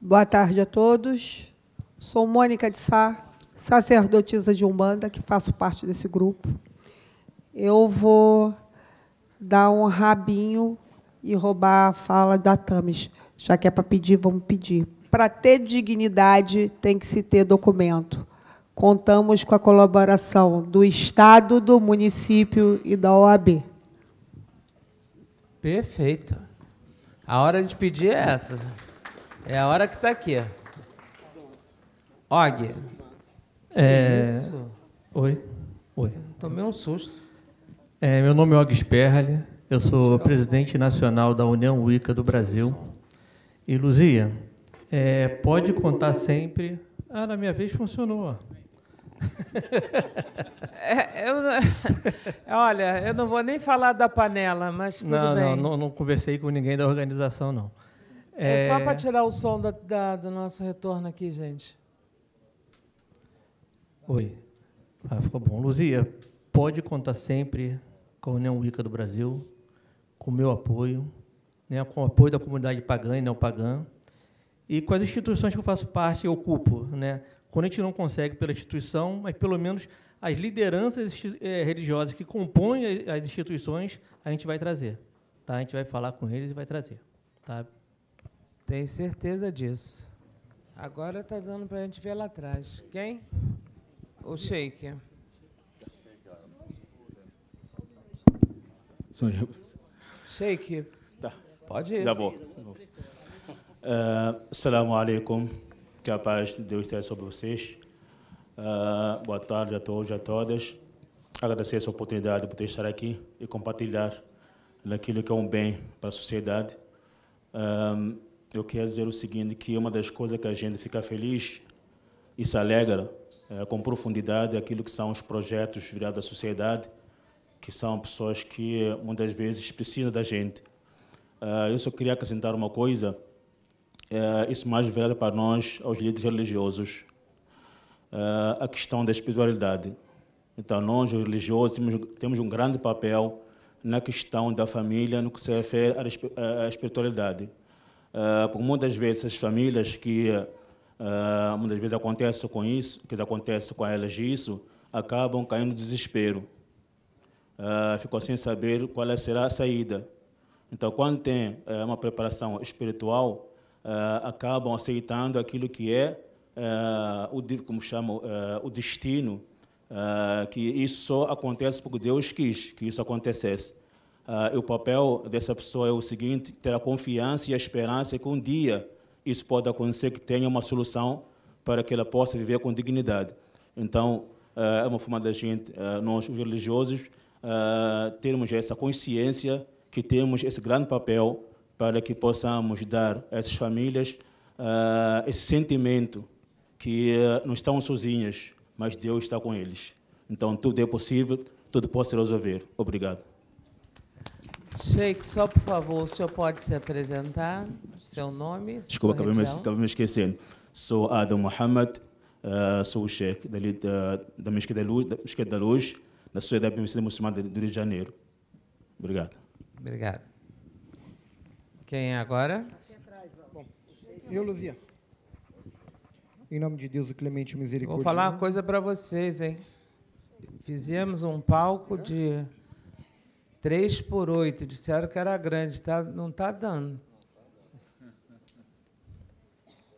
Boa tarde a todos. Sou Mônica de Sá, sacerdotisa de Umbanda, que faço parte desse grupo. Eu vou dar um rabinho e roubar a fala da Tamis. Já que é para pedir, vamos pedir. Para ter dignidade, tem que se ter documento. Contamos com a colaboração do Estado, do município e da OAB. Perfeito. A hora de pedir é essa. É a hora que está aqui. Og. É... Isso. Oi. Oi. Tomei um susto. É, meu nome é Og Sperli. Eu sou presidente nacional da União Wicca do Brasil. E, Luzia, é, pode contar sempre. Ah, na minha vez funcionou. É, eu, olha, eu não vou nem falar da panela, mas tudo não, bem. Não, não, não conversei com ninguém da organização, não. É, é só para tirar o som da, da, do nosso retorno aqui, gente. Oi. Ah, ficou bom. Luzia, pode contar sempre com a União Wicca do Brasil com o meu apoio, né, com o apoio da comunidade pagã e não pagã, e com as instituições que eu faço parte e ocupo. Né? Quando a gente não consegue pela instituição, mas pelo menos as lideranças é, religiosas que compõem as instituições, a gente vai trazer. Tá? A gente vai falar com eles e vai trazer. Tá? Tenho certeza disso. Agora está dando para a gente ver lá atrás. Quem? O Sheik. Sheik. Tá. Pode ir. Já vou. Uh, Assalamu alaikum. Que a paz de Deus esteja sobre vocês. Uh, boa tarde a todos e a todas. Agradecer essa oportunidade por estar aqui e compartilhar naquilo que é um bem para a sociedade. Um, eu quero dizer o seguinte, que uma das coisas que a gente fica feliz e se alegra é, com profundidade aquilo que são os projetos virados à sociedade que são pessoas que muitas vezes precisam da gente. Uh, eu só queria acrescentar uma coisa, uh, isso mais virado para nós, aos líderes religiosos, uh, a questão da espiritualidade. Então, nós, os religiosos, temos, temos um grande papel na questão da família, no que se refere à, espiritualidade. Uh, porque muitas vezes as famílias que uh, muitas vezes acontece com isso, que acontece com elas isso, acabam caindo no desespero. Uh, ficam sem saber qual será a saída. Então, quando tem uh, uma preparação espiritual, uh, acabam aceitando aquilo que é o como chamo o destino, que isso só acontece porque Deus quis que isso acontecesse. o papel dessa pessoa é o seguinte: ter a confiança e a esperança que um dia isso pode acontecer, que tenha uma solução para que ela possa viver com dignidade. Então, é uma forma da gente, nós, os religiosos, termos essa consciência que temos esse grande papel para que possamos dar a essas famílias uh, esse sentimento que uh, não estão sozinhas, mas Deus está com eles. Então, tudo é possível, tudo pode se resolver. Obrigado. Sheik, só por favor, o senhor pode se apresentar, seu nome? Desculpa, acabei me, acabei me esquecendo. Sou Adam Mohamed, uh, sou o Sheik da, da, da Mesquita da Luz, da, Mesquita da Luz, da Sociedade Bíblica Muçulmana do Rio de Janeiro. Obrigado. Obrigado. Quem é agora? Eu, Luzia. Em nome de Deus, o clemente misericórdia. Vou falar uma coisa para vocês, hein? Fizemos um palco de 3 por 8. Disseram que era grande, tá? não está dando.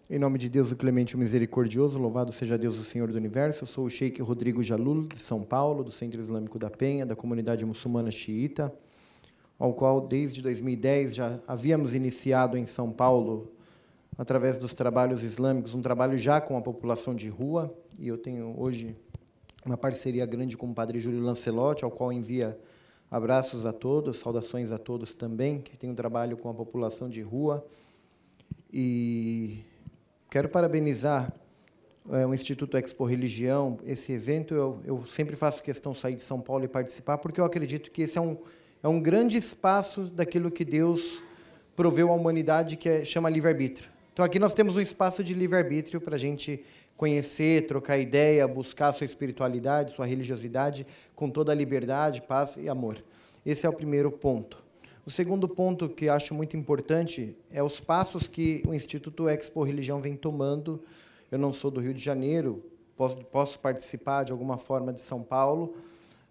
Em nome de Deus, o clemente e misericordioso, louvado seja Deus, o Senhor do Universo. Eu sou o Sheik Rodrigo Jalul, de São Paulo, do Centro Islâmico da Penha, da comunidade muçulmana xiita ao qual desde 2010 já havíamos iniciado em São Paulo, através dos trabalhos islâmicos, um trabalho já com a população de rua, e eu tenho hoje uma parceria grande com o padre Júlio Lancelotti, ao qual envia abraços a todos, saudações a todos também, que tem um trabalho com a população de rua. E quero parabenizar é, o Instituto Expo Religião, esse evento. Eu, eu sempre faço questão de sair de São Paulo e participar, porque eu acredito que esse é um é um grande espaço daquilo que Deus proveu à humanidade, que é, chama livre-arbítrio. Então, aqui nós temos um espaço de livre-arbítrio para a gente conhecer, trocar ideia, buscar sua espiritualidade, sua religiosidade, com toda a liberdade, paz e amor. Esse é o primeiro ponto. O segundo ponto que acho muito importante é os passos que o Instituto Expo Religião vem tomando. Eu não sou do Rio de Janeiro, posso, posso participar de alguma forma de São Paulo,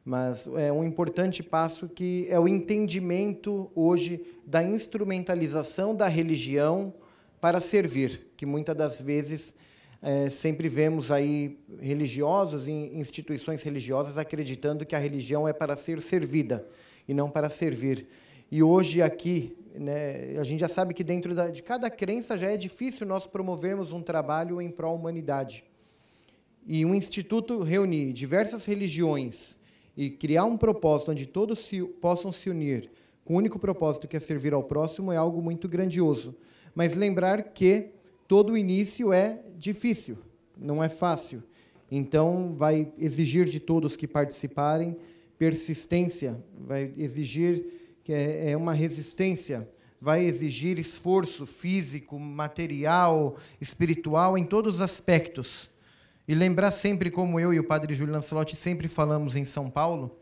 mas é um importante passo que é o entendimento hoje da instrumentalização da religião para servir, que muitas das vezes é, sempre vemos aí religiosos e instituições religiosas acreditando que a religião é para ser servida e não para servir. E hoje aqui, né, a gente já sabe que dentro da, de cada crença já é difícil nós promovermos um trabalho em pró-humanidade. E um instituto reunir diversas religiões e criar um propósito onde todos se, possam se unir com o único propósito que é servir ao próximo é algo muito grandioso. Mas lembrar que todo início é difícil, não é fácil. Então, vai exigir de todos que participarem persistência, vai exigir que é, é uma resistência, vai exigir esforço físico, material, espiritual, em todos os aspectos. E lembrar sempre, como eu e o padre Júlio Lancelotti sempre falamos em São Paulo,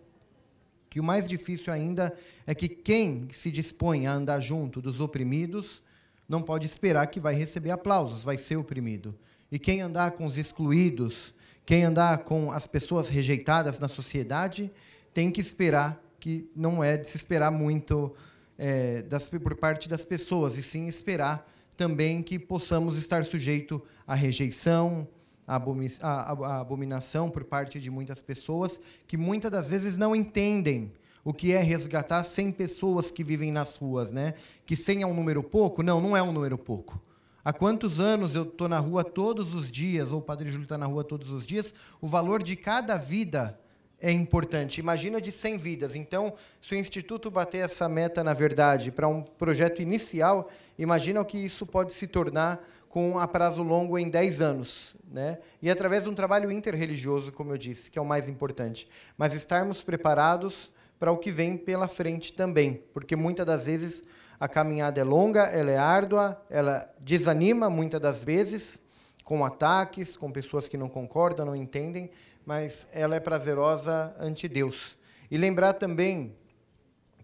que o mais difícil ainda é que quem se dispõe a andar junto dos oprimidos não pode esperar que vai receber aplausos, vai ser oprimido. E quem andar com os excluídos, quem andar com as pessoas rejeitadas na sociedade, tem que esperar que não é de se esperar muito é, das, por parte das pessoas, e sim esperar também que possamos estar sujeito à rejeição, a abominação por parte de muitas pessoas que muitas das vezes não entendem o que é resgatar 100 pessoas que vivem nas ruas, né? Que 100 é um número pouco? Não, não é um número pouco. Há quantos anos eu estou na rua todos os dias, ou o Padre Júlio está na rua todos os dias, o valor de cada vida é importante. Imagina de 100 vidas. Então, se o Instituto bater essa meta, na verdade, para um projeto inicial, imagina o que isso pode se tornar com a prazo longo em 10 anos. Né? E através de um trabalho interreligioso, como eu disse, que é o mais importante. Mas estarmos preparados para o que vem pela frente também, porque muitas das vezes a caminhada é longa, ela é árdua, ela desanima muitas das vezes com ataques, com pessoas que não concordam, não entendem, mas ela é prazerosa ante Deus. E lembrar também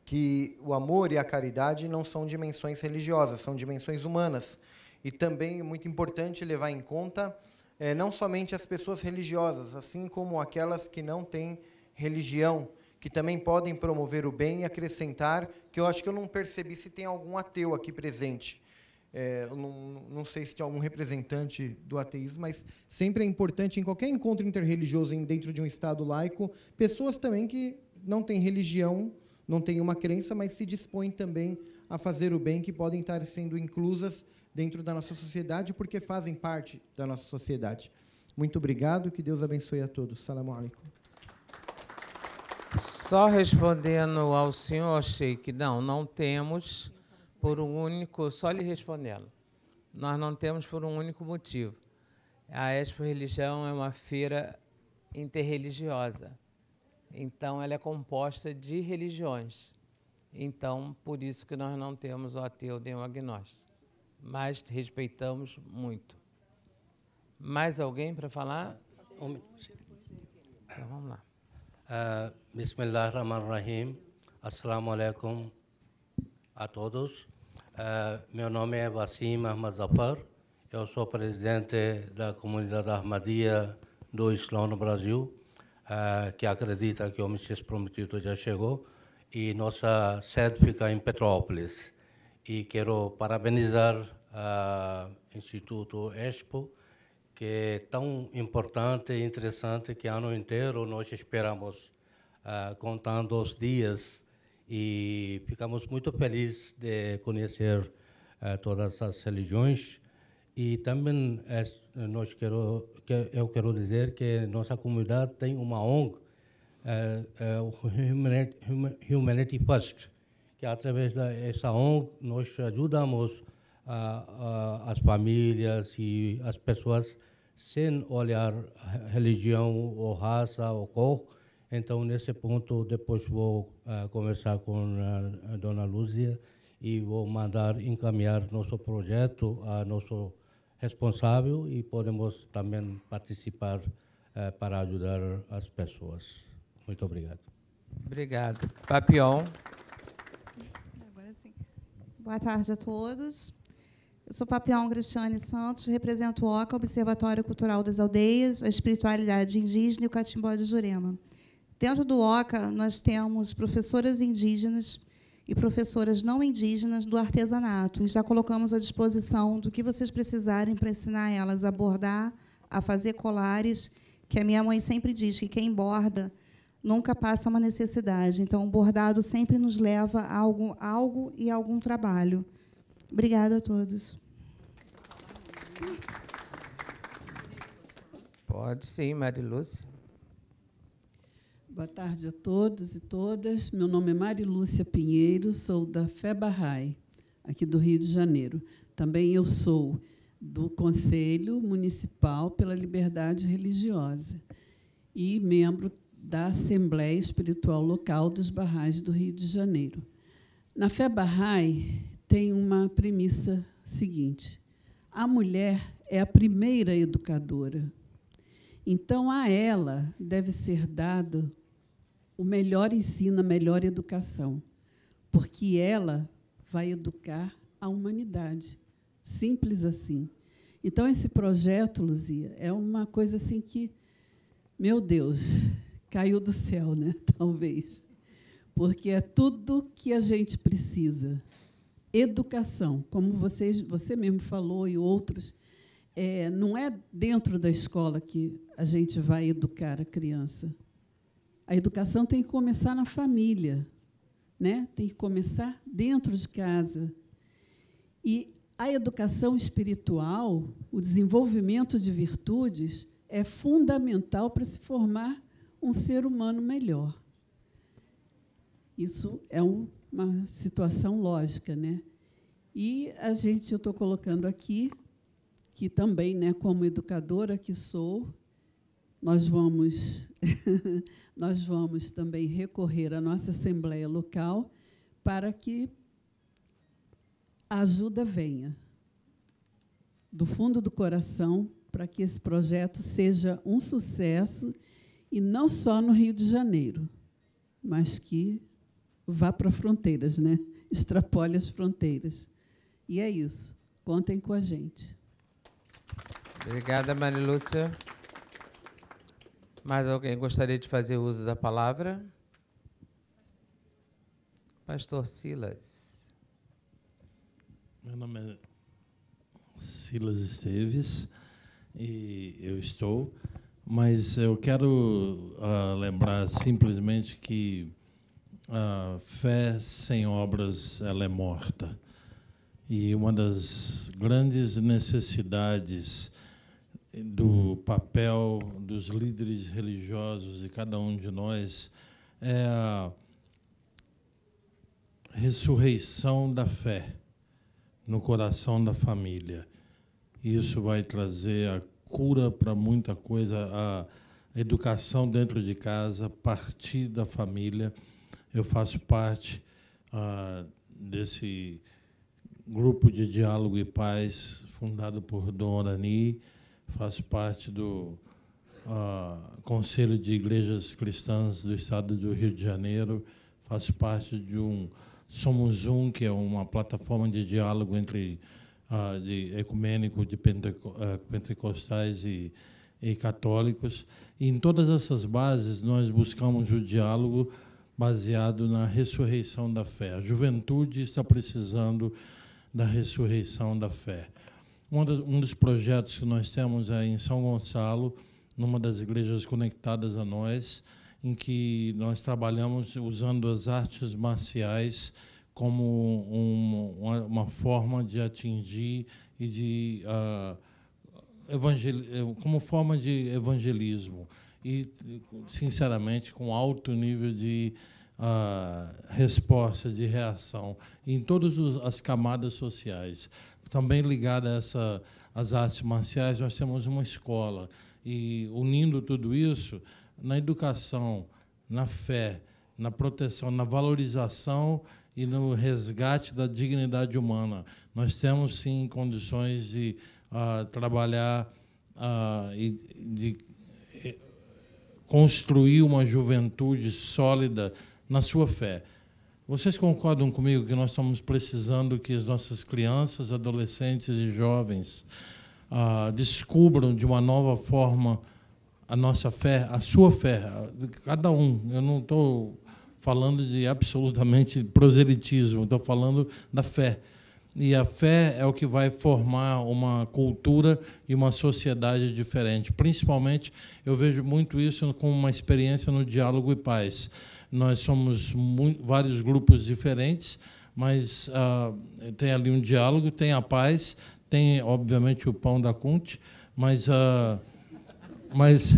que o amor e a caridade não são dimensões religiosas, são dimensões humanas. E também é muito importante levar em conta é, não somente as pessoas religiosas, assim como aquelas que não têm religião, que também podem promover o bem e acrescentar, que eu acho que eu não percebi se tem algum ateu aqui presente. É, não, não, sei se tem algum representante do ateísmo, mas sempre é importante, em qualquer encontro interreligioso dentro de um Estado laico, pessoas também que não têm religião, não têm uma crença, mas se dispõem também a fazer o bem, que podem estar sendo inclusas dentro da nossa sociedade, porque fazem parte da nossa sociedade. Muito obrigado, que Deus abençoe a todos. Salam alaikum. Só respondendo ao senhor, Sheik, não, não temos por um único, só lhe respondendo, nós não temos por um único motivo. A Expo Religião é uma feira interreligiosa, então ela é composta de religiões. Então, por isso que nós não temos o ateu nem o agnóstico mas respeitamos muito. Mais alguém para falar? Um então, vamos lá. Uh, Bismillahirrahmanirrahim. Assalamu alaikum a todos. Uh, meu nome é Wassim Ahmad Zafar. Eu sou presidente da comunidade Ahmadiyya do Islã no Brasil, uh, que acredita que o Messias Prometido já chegou. E nossa sede fica em Petrópolis. E quero parabenizar o Instituto Expo, que é tão importante e interessante que ano inteiro nós esperamos uh, contando os dias. E ficamos muito felizes de conhecer uh, todas as religiões e também é, nós quero que eu quero dizer que nossa comunidade tem uma ONG uh, Humanity, First que através dessa ONG nós ajudamos as famílias e as pessoas sem olhar religião ou raça ou cor. Então, nesse ponto, depois vou uh, conversar com a, a, dona Lúcia e vou mandar encaminhar nosso projeto a nosso responsável e podemos também participar uh, para ajudar as pessoas. Muito obrigado. Obrigado. Papião. Boa tarde a todos. Eu sou Papião Cristiane Santos, represento o OCA, Observatório Cultural das Aldeias, a Espiritualidade Indígena e o Catimbó de Jurema. Dentro do OCA, nós temos professoras indígenas e professoras não indígenas do artesanato, e já colocamos à disposição do que vocês precisarem para ensinar elas a bordar, a fazer colares, que a minha mãe sempre diz que quem borda nunca passa uma necessidade. Então, o bordado sempre nos leva a algo, e algum trabalho. Obrigada a todos. Pode sim, Marilúcia. Boa tarde a todos e todas. Meu nome é Marilúcia Pinheiro, sou da FEBARRAI, aqui do Rio de Janeiro. Também eu sou do Conselho Municipal pela Liberdade Religiosa e membro da Assembleia Espiritual Local dos Barrais do Rio de Janeiro. Na Fé Barrai tem uma premissa seguinte: a mulher é a primeira educadora. Então, a ela deve ser dado o melhor ensino, a melhor educação, porque ela vai educar a humanidade. Simples assim. Então, esse projeto, Luzia, é uma coisa assim que, meu Deus, caiu do céu, né? Talvez. Porque é tudo que a gente precisa. Educação, como vocês, você mesmo falou e outros, é, não é dentro da escola que a gente vai educar a criança. A educação tem que começar na família, né? Tem que começar dentro de casa. E a educação espiritual, o desenvolvimento de virtudes, é fundamental para se formar um ser humano melhor. Isso é um, uma situação lógica, né? E a gente, eu estou colocando aqui que também, né, como educadora que sou, nós vamos, nós vamos também recorrer à nossa Assembleia Local para que a ajuda venha do fundo do coração para que esse projeto seja um sucesso e não só no Rio de Janeiro, mas que vá para fronteiras, né? Extrapole as fronteiras. E é isso. Contem com a gente. Obrigada, Marilúcia. Mais alguém gostaria de fazer uso da palavra? Pastor Silas. Meu nome é Silas Esteves e eu estou, mas eu quero uh, lembrar simplesmente que a fé sem obras ela é morta. E uma das grandes necessidades do papel dos líderes religiosos e cada um de nós é a ressurreição da fé no coração da família. Isso vai trazer a cura para muita coisa, a educação dentro de casa, partir da família. Eu faço parte ah, desse grupo de diálogo e paz fundado por Dom Orani faço parte do uh, Conselho de Igrejas Cristãs do Estado do Rio de Janeiro, faço parte de um Somos Um, que é uma plataforma de diálogo entre uh, de ecumênico de uh, pentecostais e, e católicos. E em todas essas bases nós buscamos o diálogo baseado na ressurreição da fé. A juventude está precisando da ressurreição da fé. Um dos, projetos que nós temos é em São Gonçalo, numa das igrejas conectadas a nós, em que nós trabalhamos usando as artes marciais como um, uma, forma de atingir e de uh, evangel como forma de evangelismo. E sinceramente com alto nível de uh, respostas e reação em todas as camadas sociais também ligada a essa, às artes marciais, nós temos uma escola. E unindo tudo isso, na educação, na fé, na proteção, na valorização e no resgate da dignidade humana. Nós temos, sim, condições de uh, trabalhar uh, e de eh, construir uma juventude sólida na sua fé. Vocês concordam comigo que nós estamos precisando que as nossas crianças, adolescentes e jovens ah, descubram de uma nova forma a nossa fé, a sua fé, cada um. Eu não estou falando de absolutamente proselitismo, estou falando da fé. E a fé é o que vai formar uma cultura e uma sociedade diferente. Principalmente, eu vejo muito isso como uma experiência no diálogo e paz. Nós somos muito, vários grupos diferentes, mas ah, tem ali um diálogo, tem a paz, tem, obviamente, o pão da Conte, mas. Ah, mas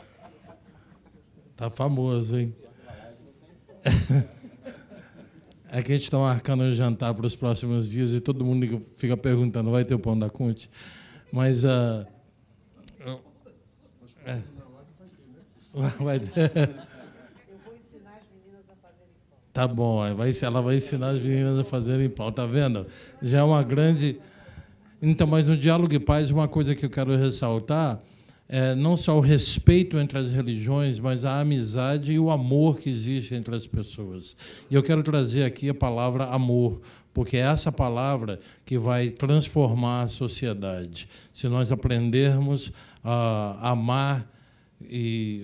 tá famoso, hein? É que a gente está marcando um jantar para os próximos dias e todo mundo fica perguntando: vai ter o pão da Conte? Mas. Uh, é. Vai ter. Tá bom, ela vai ensinar as meninas a fazerem pão, tá vendo? Já é uma grande. Então, mas no Diálogo e Paz, uma coisa que eu quero ressaltar é não só o respeito entre as religiões, mas a amizade e o amor que existe entre as pessoas. E eu quero trazer aqui a palavra amor, porque é essa palavra que vai transformar a sociedade. Se nós aprendermos a amar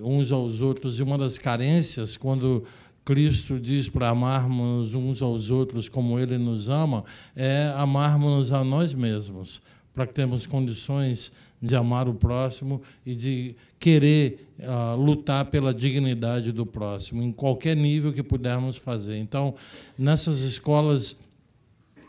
uns aos outros, e uma das carências, quando Cristo diz para amarmos uns aos outros como Ele nos ama, é amarmos a nós mesmos, para que tenhamos condições de amar o próximo e de querer uh, lutar pela dignidade do próximo, em qualquer nível que pudermos fazer. Então, nessas escolas,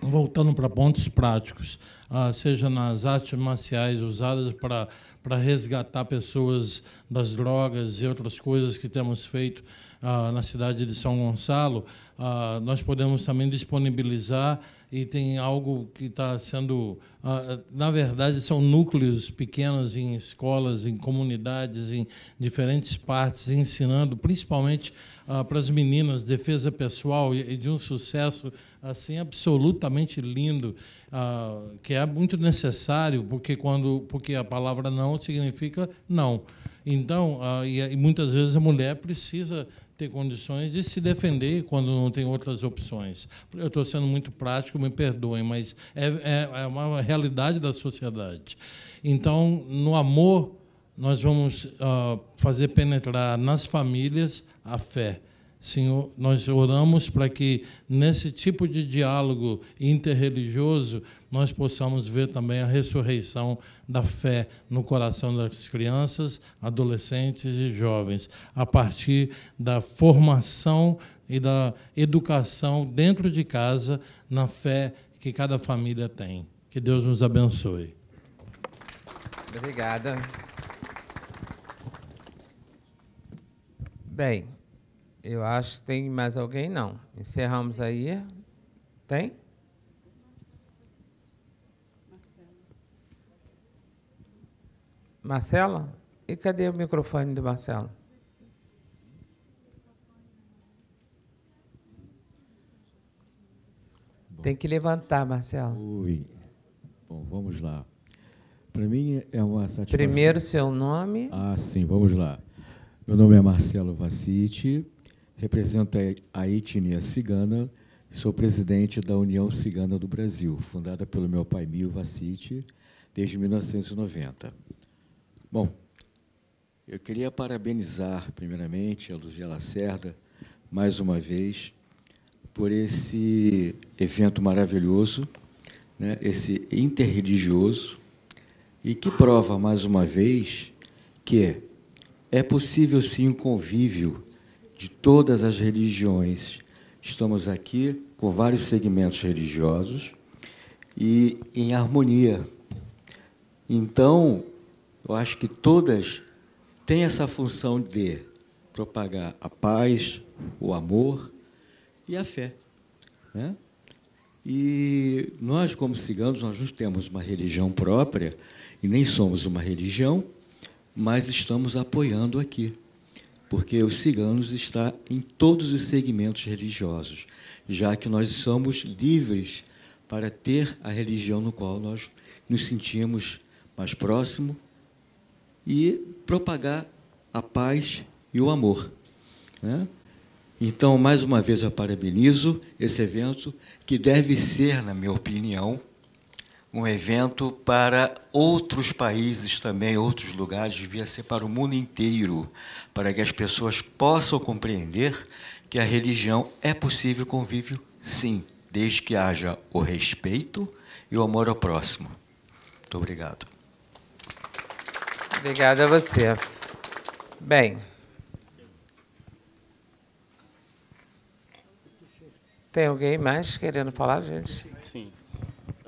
voltando para pontos práticos, ah, seja nas artes marciais usadas para para resgatar pessoas das drogas e outras coisas que temos feito ah, na cidade de São Gonçalo, ah, nós podemos também disponibilizar e tem algo que está sendo, na verdade, são núcleos pequenos em escolas, em comunidades, em diferentes partes, ensinando, principalmente para as meninas, defesa pessoal e de um sucesso assim absolutamente lindo, ah, que é muito necessário, porque quando, porque a palavra não significa não. Então, ah, e, e muitas vezes a mulher precisa ter condições de se defender quando não tem outras opções. Eu estou sendo muito prático, me perdoem, mas é, é, é uma realidade da sociedade. Então, no amor, nós vamos uh, fazer penetrar nas famílias a fé. Senhor, nós oramos para que nesse tipo de diálogo interreligioso nós possamos ver também a ressurreição da fé no coração das crianças, adolescentes e jovens, a partir da formação e da educação dentro de casa na fé que cada família tem. Que Deus nos abençoe. Obrigada. Bem, eu acho que tem mais alguém, não. Encerramos aí. Tem? Marcela? E cadê o microfone do Marcelo? Bom. Tem que levantar, Marcelo. Oi. Bom, vamos lá. Para mim é uma satisfação. Primeiro seu nome. Ah, sim, vamos lá. Meu nome é Marcelo Vassiti, represento a etnia cigana, sou presidente da União Cigana do Brasil, fundada pelo meu pai Mil Vassiti desde 1990. Bom, eu queria parabenizar, primeiramente, a Luzia Lacerda, mais uma vez, por esse evento maravilhoso, né, esse interreligioso, e que prova, mais uma vez, que é possível, sim, o um convívio de todas as religiões. Estamos aqui com vários segmentos religiosos e em harmonia. Então, eu acho que todas têm essa função de propagar a paz, o amor e a fé. Né? E nós, como ciganos, nós não temos uma religião própria e nem somos uma religião, mas estamos apoiando aqui, porque os ciganos estão em todos os segmentos religiosos, já que nós somos livres para ter a religião no qual nós nos sentimos mais próximo e propagar a paz e o amor. Né? Então, mais uma vez, eu parabenizo esse evento, que deve ser, na minha opinião, um evento para outros países também, outros lugares, devia ser para o mundo inteiro, para que as pessoas possam compreender que a religião é possível convívio, sim, desde que haja o respeito e o amor ao próximo. Muito obrigado. Obrigada a você. Bem. Tem alguém mais querendo falar, gente? Sim.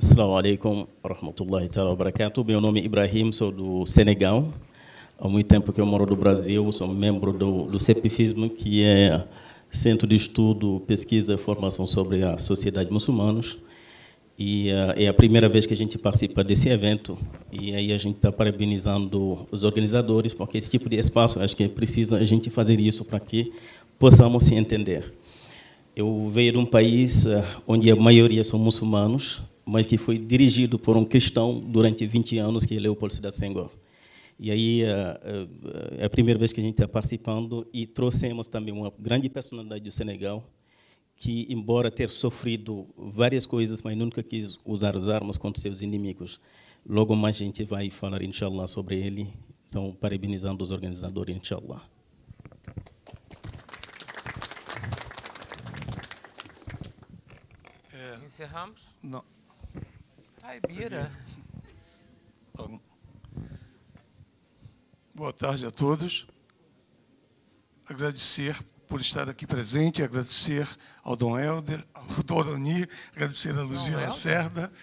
Assalamu alaikum rahmatullahi wa barakatuh. Meu nome é Ibrahim, sou do Senegal. Há muito tempo que eu moro no Brasil, sou membro do, do CEPIFISM, que é Centro de Estudo, Pesquisa e Formação sobre a Sociedade Muçulmanos. E uh, é a primeira vez que a gente participa desse evento. E aí a gente está parabenizando os organizadores, porque esse tipo de espaço, acho que precisa a gente fazer isso para que possamos se entender. Eu venho de um país uh, onde a maioria são muçulmanos, mas que foi dirigido por um cristão durante 20 anos, que é Leopoldo Sédar Senghor. E aí uh, é a primeira vez que a gente está participando e trouxemos também uma grande personalidade do Senegal, que, embora ter sofrido várias coisas, mas nunca quis usar as armas contra seus inimigos. Logo mais a gente vai falar, inshallah, sobre ele. Então, parabenizando os organizadores, inshallah. É, Encerramos? Não. Ai. Boa tarde a todos. Agradecer por estar aqui presente, agradecer ao Dom Helder, ao Doroni, agradecer a Luzia Lacerda.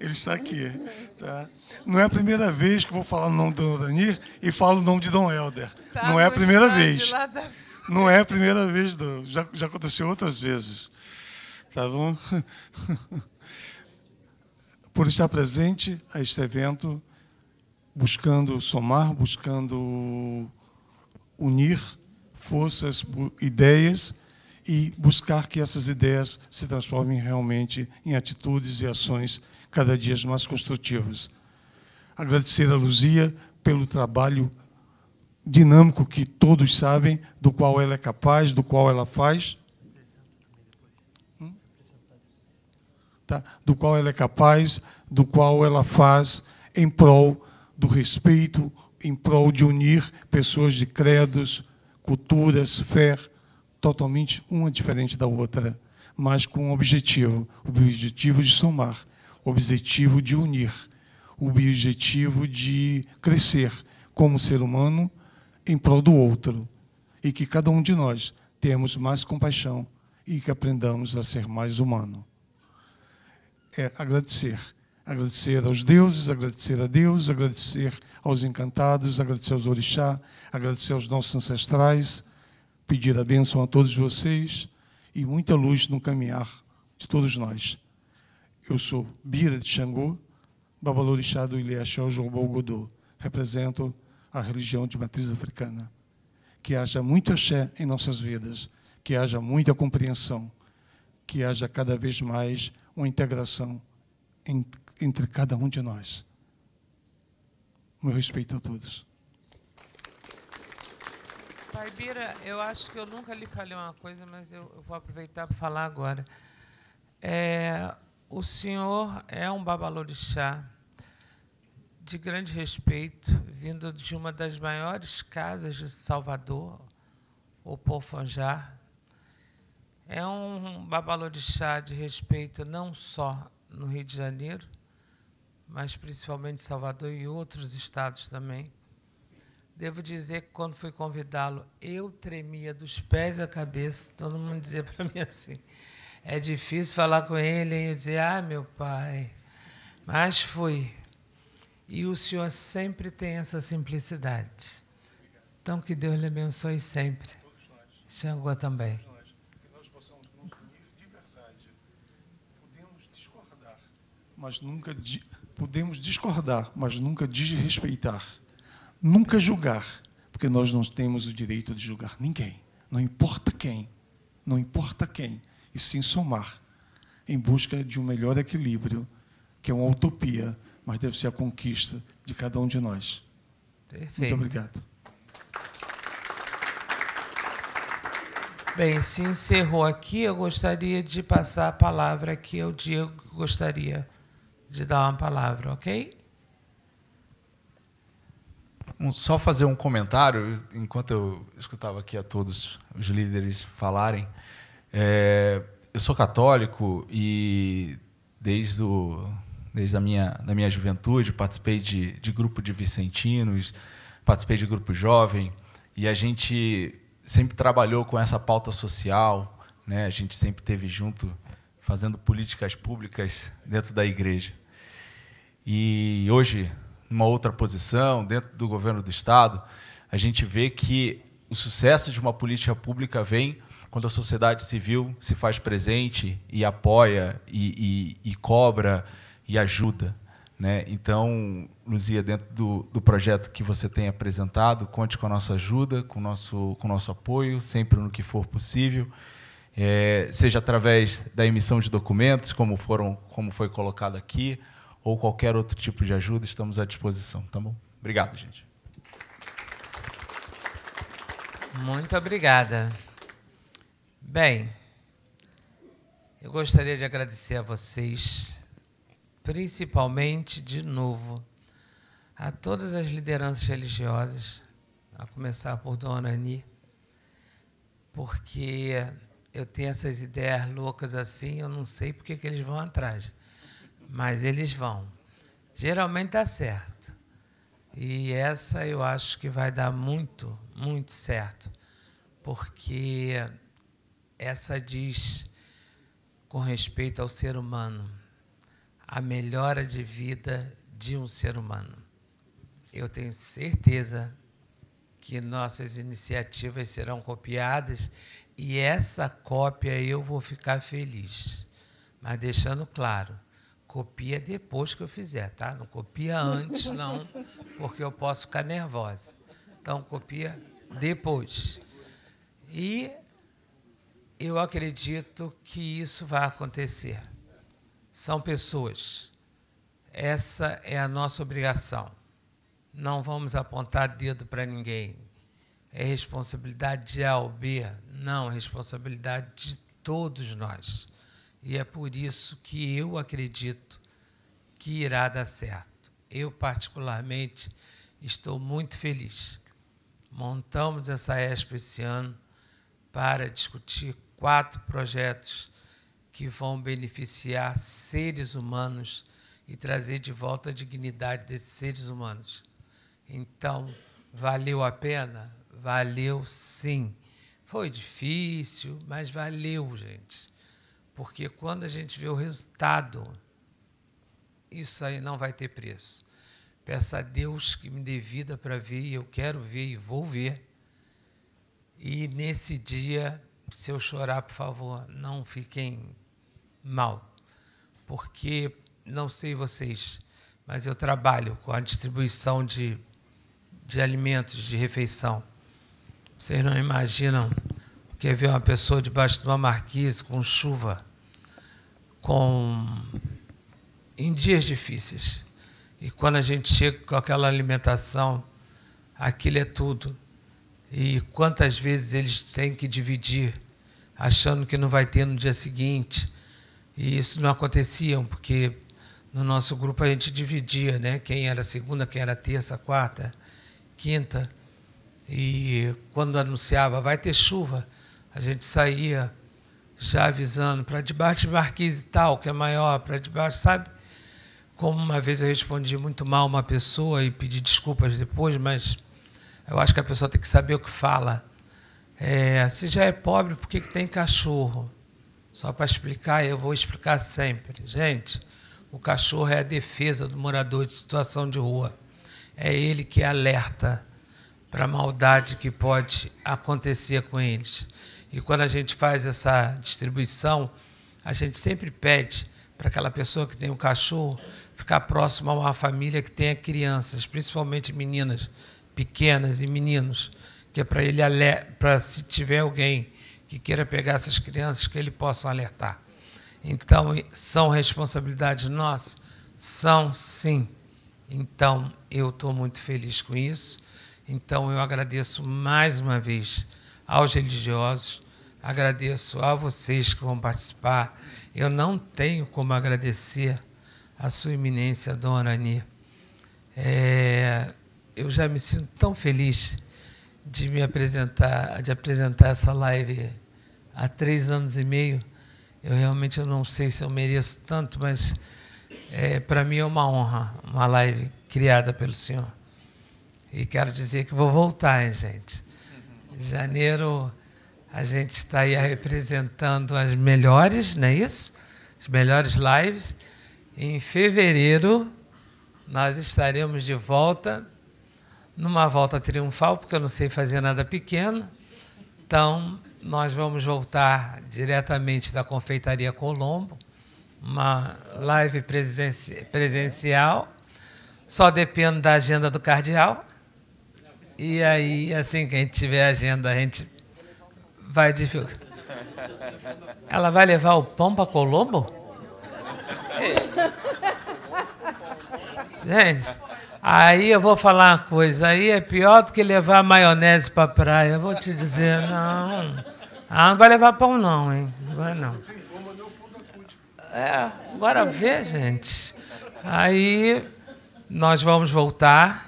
Ele está aqui. Tá? Não é a primeira vez que vou falar o nome do Dorani e falo o nome de Dom Helder. Tá Não é a primeira gostando vez. da- Não é a primeira vez, do, já, já aconteceu outras vezes. Tá bom? Por estar presente a este evento, buscando somar, buscando unir forças, ideias e buscar que essas ideias se transformem realmente em atitudes e ações cada dia mais construtivas. Agradecer a Luzia pelo trabalho dinâmico que todos sabem, do qual ela é capaz, do qual ela faz. Tá? Do qual ela é capaz, do qual ela faz em prol do respeito, em prol de unir pessoas de credos, culturas, fé, totalmente uma diferente da outra, mas com um objetivo, o objetivo de somar, o objetivo de unir, o objetivo de crescer como ser humano em prol do outro e que cada um de nós temos mais compaixão e que aprendamos a ser mais humano. É agradecer. Agradecer aos deuses, agradecer a Deus, agradecer aos encantados, agradecer aos orixá, agradecer aos nossos ancestrais, pedir a bênção a todos vocês e muita luz no caminhar de todos nós. Eu sou Bira de Xangô, Babalorixá do Ilhéaxó Jobô Godô. Represento a religião de matriz africana. Que haja muito axé em nossas vidas, que haja muita compreensão, que haja cada vez mais uma integração entre cada um de nós. Meu respeito a todos. Pai Bira, eu acho que eu nunca lhe falei uma coisa, mas eu, eu vou aproveitar para falar agora. É, o senhor é um babalorixá de grande respeito, vindo de uma das maiores casas de Salvador, o Pofanjar. É um babalorixá de respeito não só no Rio de Janeiro, mas principalmente Salvador e outros estados também. Devo dizer que quando fui convidá-lo, eu tremia dos pés à cabeça. Todo mundo dizia para mim assim: é difícil falar com ele. E eu dizia: ah, meu pai. Mas fui. E o senhor sempre tem essa simplicidade. Então, que Deus lhe abençoe sempre. Xangô também. Que nós possamos nos unir de verdade. Podemos discordar, mas nunca podemos discordar, mas nunca desrespeitar. Nunca julgar, porque nós não temos o direito de julgar ninguém. Não importa quem, não importa quem, e sim somar em busca de um melhor equilíbrio, que é uma utopia, mas deve ser a conquista de cada um de nós. Perfeito. Muito obrigado. Bem, se encerrou aqui, eu gostaria de passar a palavra aqui ao Diego, que gostaria de dar uma palavra, ok? Um- Só fazer um comentário, enquanto eu escutava aqui a todos os líderes falarem. É, eu sou católico e desde, o, desde a minha, da minha juventude participei de, de grupo de vicentinos, participei de grupo jovem e a gente sempre trabalhou com essa pauta social, né? a gente sempre esteve junto fazendo políticas públicas dentro da igreja. E hoje, numa outra posição, dentro do governo do Estado, a gente vê que o sucesso de uma política pública vem quando a sociedade civil se faz presente e apoia e, e- e cobra e ajuda. Né? Então, Luzia, dentro do, do projeto que você tem apresentado, conte com a nossa ajuda, com o nosso, com nosso apoio, sempre no que for possível, eh, seja através da emissão de documentos, como, foram, como foi colocado aqui, ou qualquer outro tipo de ajuda, estamos à disposição. Tá bom? Obrigado, gente. Muito obrigada. Bem, eu gostaria de agradecer a vocês, principalmente, de novo, a todas as lideranças religiosas, a começar por Dona Ani, porque eu tenho essas ideias loucas assim, eu não sei porque que eles vão atrás, mas eles vão. Geralmente dá certo. E essa eu acho que vai dar muito, muito certo, porque essa diz com respeito ao ser humano, a melhora de vida de um ser humano. Eu tenho certeza que nossas iniciativas serão copiadas e essa cópia eu vou ficar feliz. Mas deixando claro, copia depois que eu fizer, tá? Não copia antes, não, porque eu posso ficar nervosa. Então, copia depois. E eu acredito que isso vai acontecer. São pessoas. Essa é a nossa obrigação. Não vamos apontar dedo para ninguém. É responsabilidade de A ou B? Não, é responsabilidade de todos nós. E é por isso que eu acredito que irá dar certo. Eu, particularmente, estou muito feliz. Montamos essa ESP esse ano para discutir quatro projetos que vão beneficiar seres humanos e trazer de volta a dignidade desses seres humanos. Então, valeu a pena? Valeu sim. Foi difícil, mas valeu, gente. Porque quando a gente vê o resultado, isso aí não vai ter preço. Peço a Deus que me dê vida para ver, e eu quero ver e vou ver. E nesse dia, se eu chorar, por favor, não fiquem mal. Porque, não sei vocês, mas eu trabalho com a distribuição de, de alimentos, de refeição. Vocês não imaginam o que é ver uma pessoa debaixo de uma marquise com chuva com em dias difíceis. E quando a gente chega com aquela alimentação, aquilo é tudo. E quantas vezes eles têm que dividir, achando que não vai ter no dia seguinte. E isso não acontecia, porque no nosso grupo a gente dividia, né? Quem era segunda, quem era terça, quarta, quinta. E quando anunciava vai ter chuva, a gente saía já avisando, para debaixo de marquise tal, que é maior, para debaixo, sabe? Como uma vez eu respondi muito mal uma pessoa e pedi desculpas depois, mas eu acho que a pessoa tem que saber o que fala. É, se já é pobre, por que, que tem cachorro? Só para explicar, eu vou explicar sempre. Gente, o cachorro é a defesa do morador de situação de rua. É ele que alerta para a maldade que pode acontecer com eles. E quando a gente faz essa distribuição, a gente sempre pede para aquela pessoa que tem um cachorro ficar próximo a uma família que tenha crianças, principalmente meninas pequenas e meninos, que é para ele para se tiver alguém que queira pegar essas crianças que ele possa alertar. Então, são responsabilidades nossas? São sim. Então, eu estou muito feliz com isso. Então, eu agradeço mais uma vez aos religiosos, agradeço a vocês que vão participar. Eu não tenho como agradecer a sua eminência, Dona Ani. É, eu já me sinto tão feliz de me apresentar, de apresentar essa live há três anos e meio. Eu realmente eu não sei se eu mereço tanto, mas é, para mim é uma honra, uma live criada pelo senhor. E quero dizer que vou voltar, hein, gente. Janeiro, a gente está aí representando as melhores, não é isso? As melhores lives. Em fevereiro, nós estaremos de volta, numa volta triunfal, porque eu não sei fazer nada pequeno. Então, nós vamos voltar diretamente da Confeitaria Colombo, uma live presencial. Só depende da agenda do cardeal. E aí, assim que a gente tiver agenda, a gente vai divulgar. Ela vai levar o pão para Colombo? Gente, aí eu vou falar uma coisa. Aí é pior do que levar maionese para praia. Eu vou te dizer, não. Ah, não vai levar pão não, hein? Não vai não. É, agora vê, gente. Aí nós vamos voltar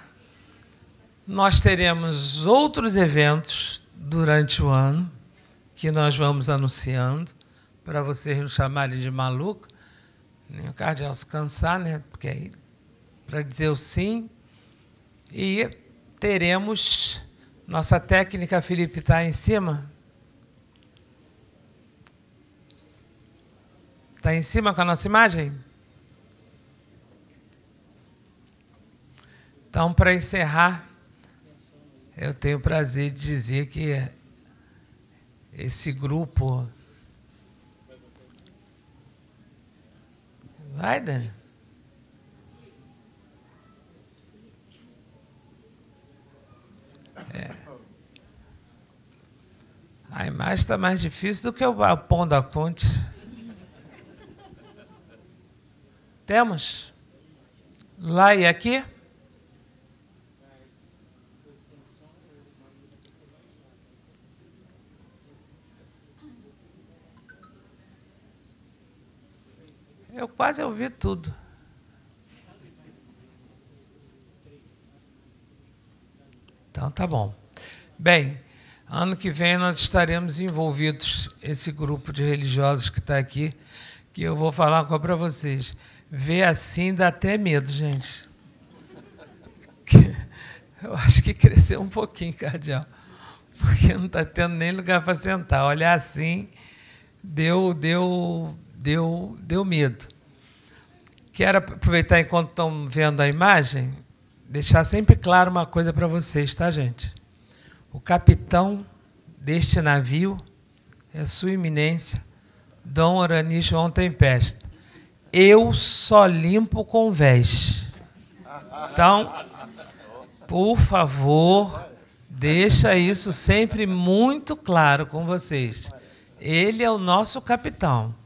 nós teremos outros eventos durante o ano que nós vamos anunciando para vocês não chamarem de maluco, nem o cardeal se cansar, né? Porque aí, para dizer o sim, E teremos. Nossa técnica, Felipe, está em cima. Está em cima com a nossa imagem? Então, para encerrar, eu tenho o prazer de dizer que esse grupo. Vai, Dani. É. A imagem está mais difícil do que o pão da ponte. Temos? Lá e aqui? Eu quase ouvi tudo. Então tá bom. Bem, ano que vem nós estaremos envolvidos, esse grupo de religiosos que está aqui, que eu vou falar uma para vocês. Ver assim dá até medo, gente. Eu acho que cresceu um pouquinho, cardeal. Porque não está tendo nem lugar para sentar. Olhar assim deu, deu, deu, deu medo. Quero aproveitar enquanto estão vendo a imagem, deixar sempre claro uma coisa para vocês, tá, gente? O capitão deste navio é Sua Eminência, Dom Orani João Tempesta. Eu só limpo com vés. Então, por favor, deixa isso sempre muito claro com vocês. Ele é o nosso capitão.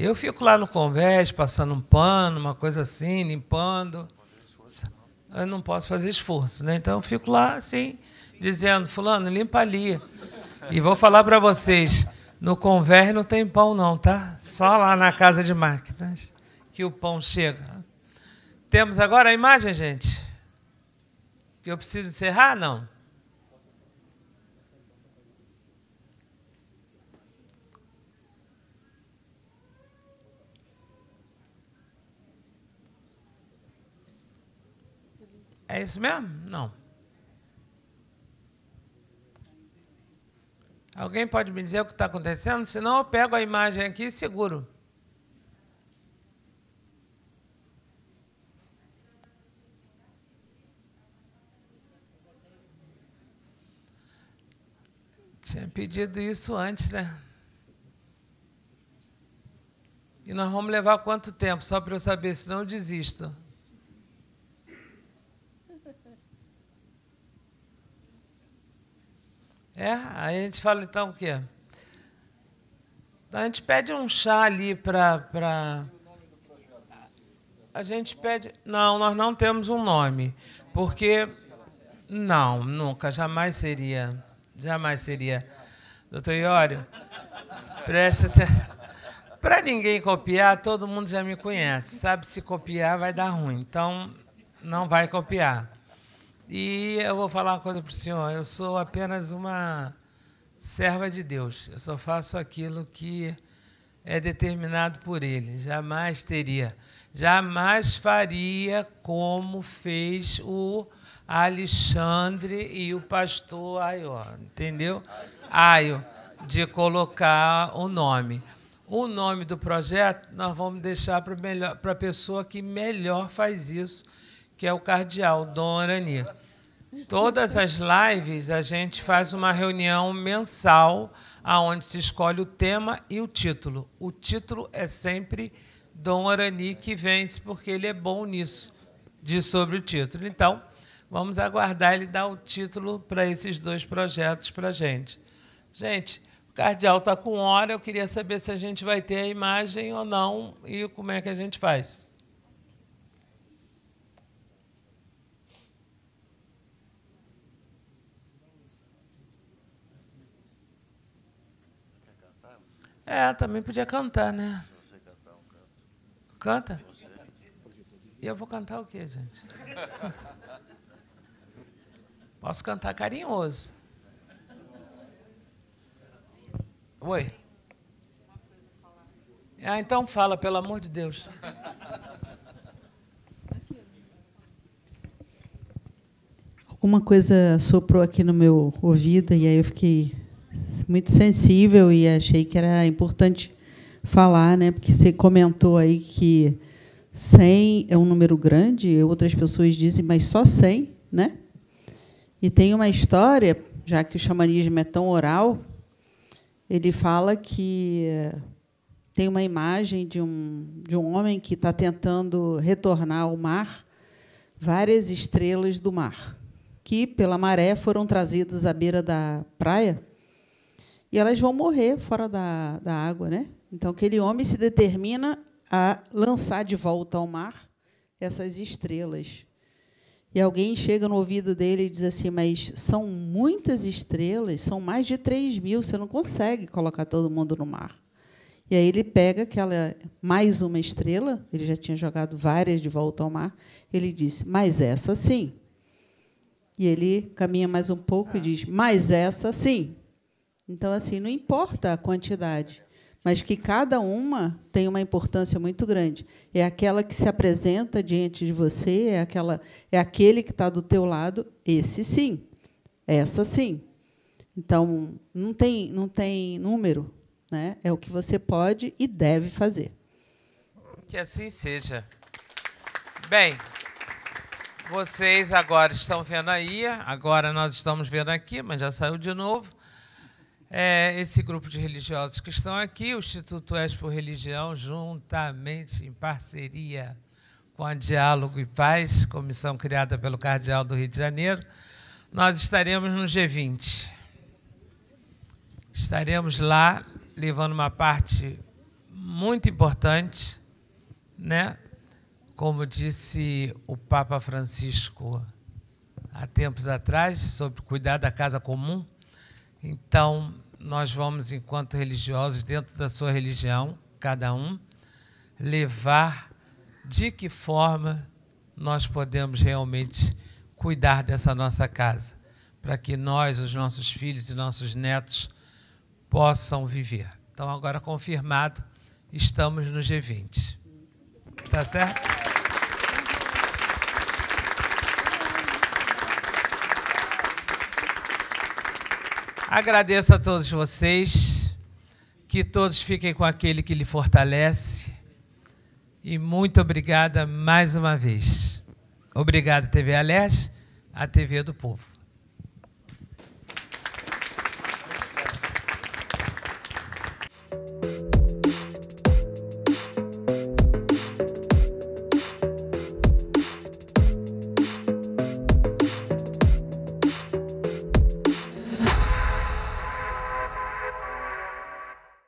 Eu fico lá no convés, passando um pano, uma coisa assim, limpando eu não posso fazer esforço, né? Então eu fico lá assim, dizendo, fulano, limpa ali. E vou falar para vocês, no convés não tem pão não, tá? Só lá na casa de máquinas que o pão chega. Temos agora a imagem, gente? Que eu preciso encerrar, não? É isso mesmo? Não. Alguém pode me dizer o que está acontecendo? Senão eu pego a imagem aqui e seguro. Tinha pedido isso antes, né? E nós vamos levar quanto tempo? Só para eu saber, senão eu desisto. É, aí a gente fala então o quê? A gente pede um chá ali para. Pra... A gente pede. Não, nós não temos um nome. Porque. Não, nunca, jamais seria. Jamais seria. Doutor Iório, presta Para ninguém copiar, todo mundo já me conhece. Sabe se copiar vai dar ruim. Então, não vai copiar. E eu vou falar uma coisa para o senhor: eu sou apenas uma serva de Deus. Eu só faço aquilo que é determinado por Ele. Jamais teria, jamais faria como fez o Alexandre e o pastor Aio, entendeu? Aio, de colocar o nome. O nome do projeto nós vamos deixar para a pessoa que melhor faz isso que é o cardeal, Dom Arani. Todas as lives a gente faz uma reunião mensal aonde se escolhe o tema e o título. O título é sempre Dom Arani que vence porque ele é bom nisso, de sobre o título. Então, vamos aguardar ele dar o título para esses dois projetos para a gente. Gente, o cardeal está com hora, eu queria saber se a gente vai ter a imagem ou não e como é que a gente faz. É, também podia cantar, né? Se você cantar um canto. Canta? E eu vou cantar o quê, gente? Posso cantar carinhoso. Oi. Ah, então fala, pelo amor de Deus. alguma coisa soprou aqui no meu ouvido e aí eu fiquei muito sensível e achei que era importante falar, né? Porque você comentou aí que 100 é um número grande, outras pessoas dizem, mas só 100, né? E tem uma história, já que o xamanismo é tão oral, ele fala que tem uma imagem de um, de um homem que está tentando retornar ao mar várias estrelas do mar, que, pela maré, foram trazidas à beira da praia e elas vão morrer fora da, da água. Né? Então, aquele homem se determina a lançar de volta ao mar essas estrelas. E alguém chega no ouvido dele e diz assim: Mas são muitas estrelas, são mais de 3 mil, você não consegue colocar todo mundo no mar. E aí ele pega aquela mais uma estrela, ele já tinha jogado várias de volta ao mar, ele disse: "Mas essa sim". E ele caminha mais um pouco e diz: "Mas essa sim". Então assim, não importa a quantidade, mas que cada uma tem uma importância muito grande. É aquela que se apresenta diante de você, é aquela é aquele que está do teu lado, esse sim. Essa sim. Então, não tem não tem número, né? É o que você pode e deve fazer. Que assim seja. Bem, vocês agora estão vendo aí, agora nós estamos vendo aqui, mas já saiu de novo. É, esse grupo de religiosos que estão aqui, o Instituto Expo Religião, juntamente em parceria com a Diálogo e Paz, comissão criada pelo Cardeal do Rio de Janeiro, nós estaremos no G20. Estaremos lá levando uma parte muito importante, né? Como disse o Papa Francisco há tempos atrás, sobre cuidar da casa comum. Então, nós vamos, enquanto religiosos, dentro da sua religião, cada um, levar de que forma nós podemos realmente cuidar dessa nossa casa, para que nós, os nossos filhos e nossos netos, possam viver. Então, agora confirmado, estamos no G20. Tá certo? Agradeço a todos vocês, que todos fiquem com aquele que lhe fortalece. E muito obrigada mais uma vez. Obrigado, TV Aleste, a TV do Povo.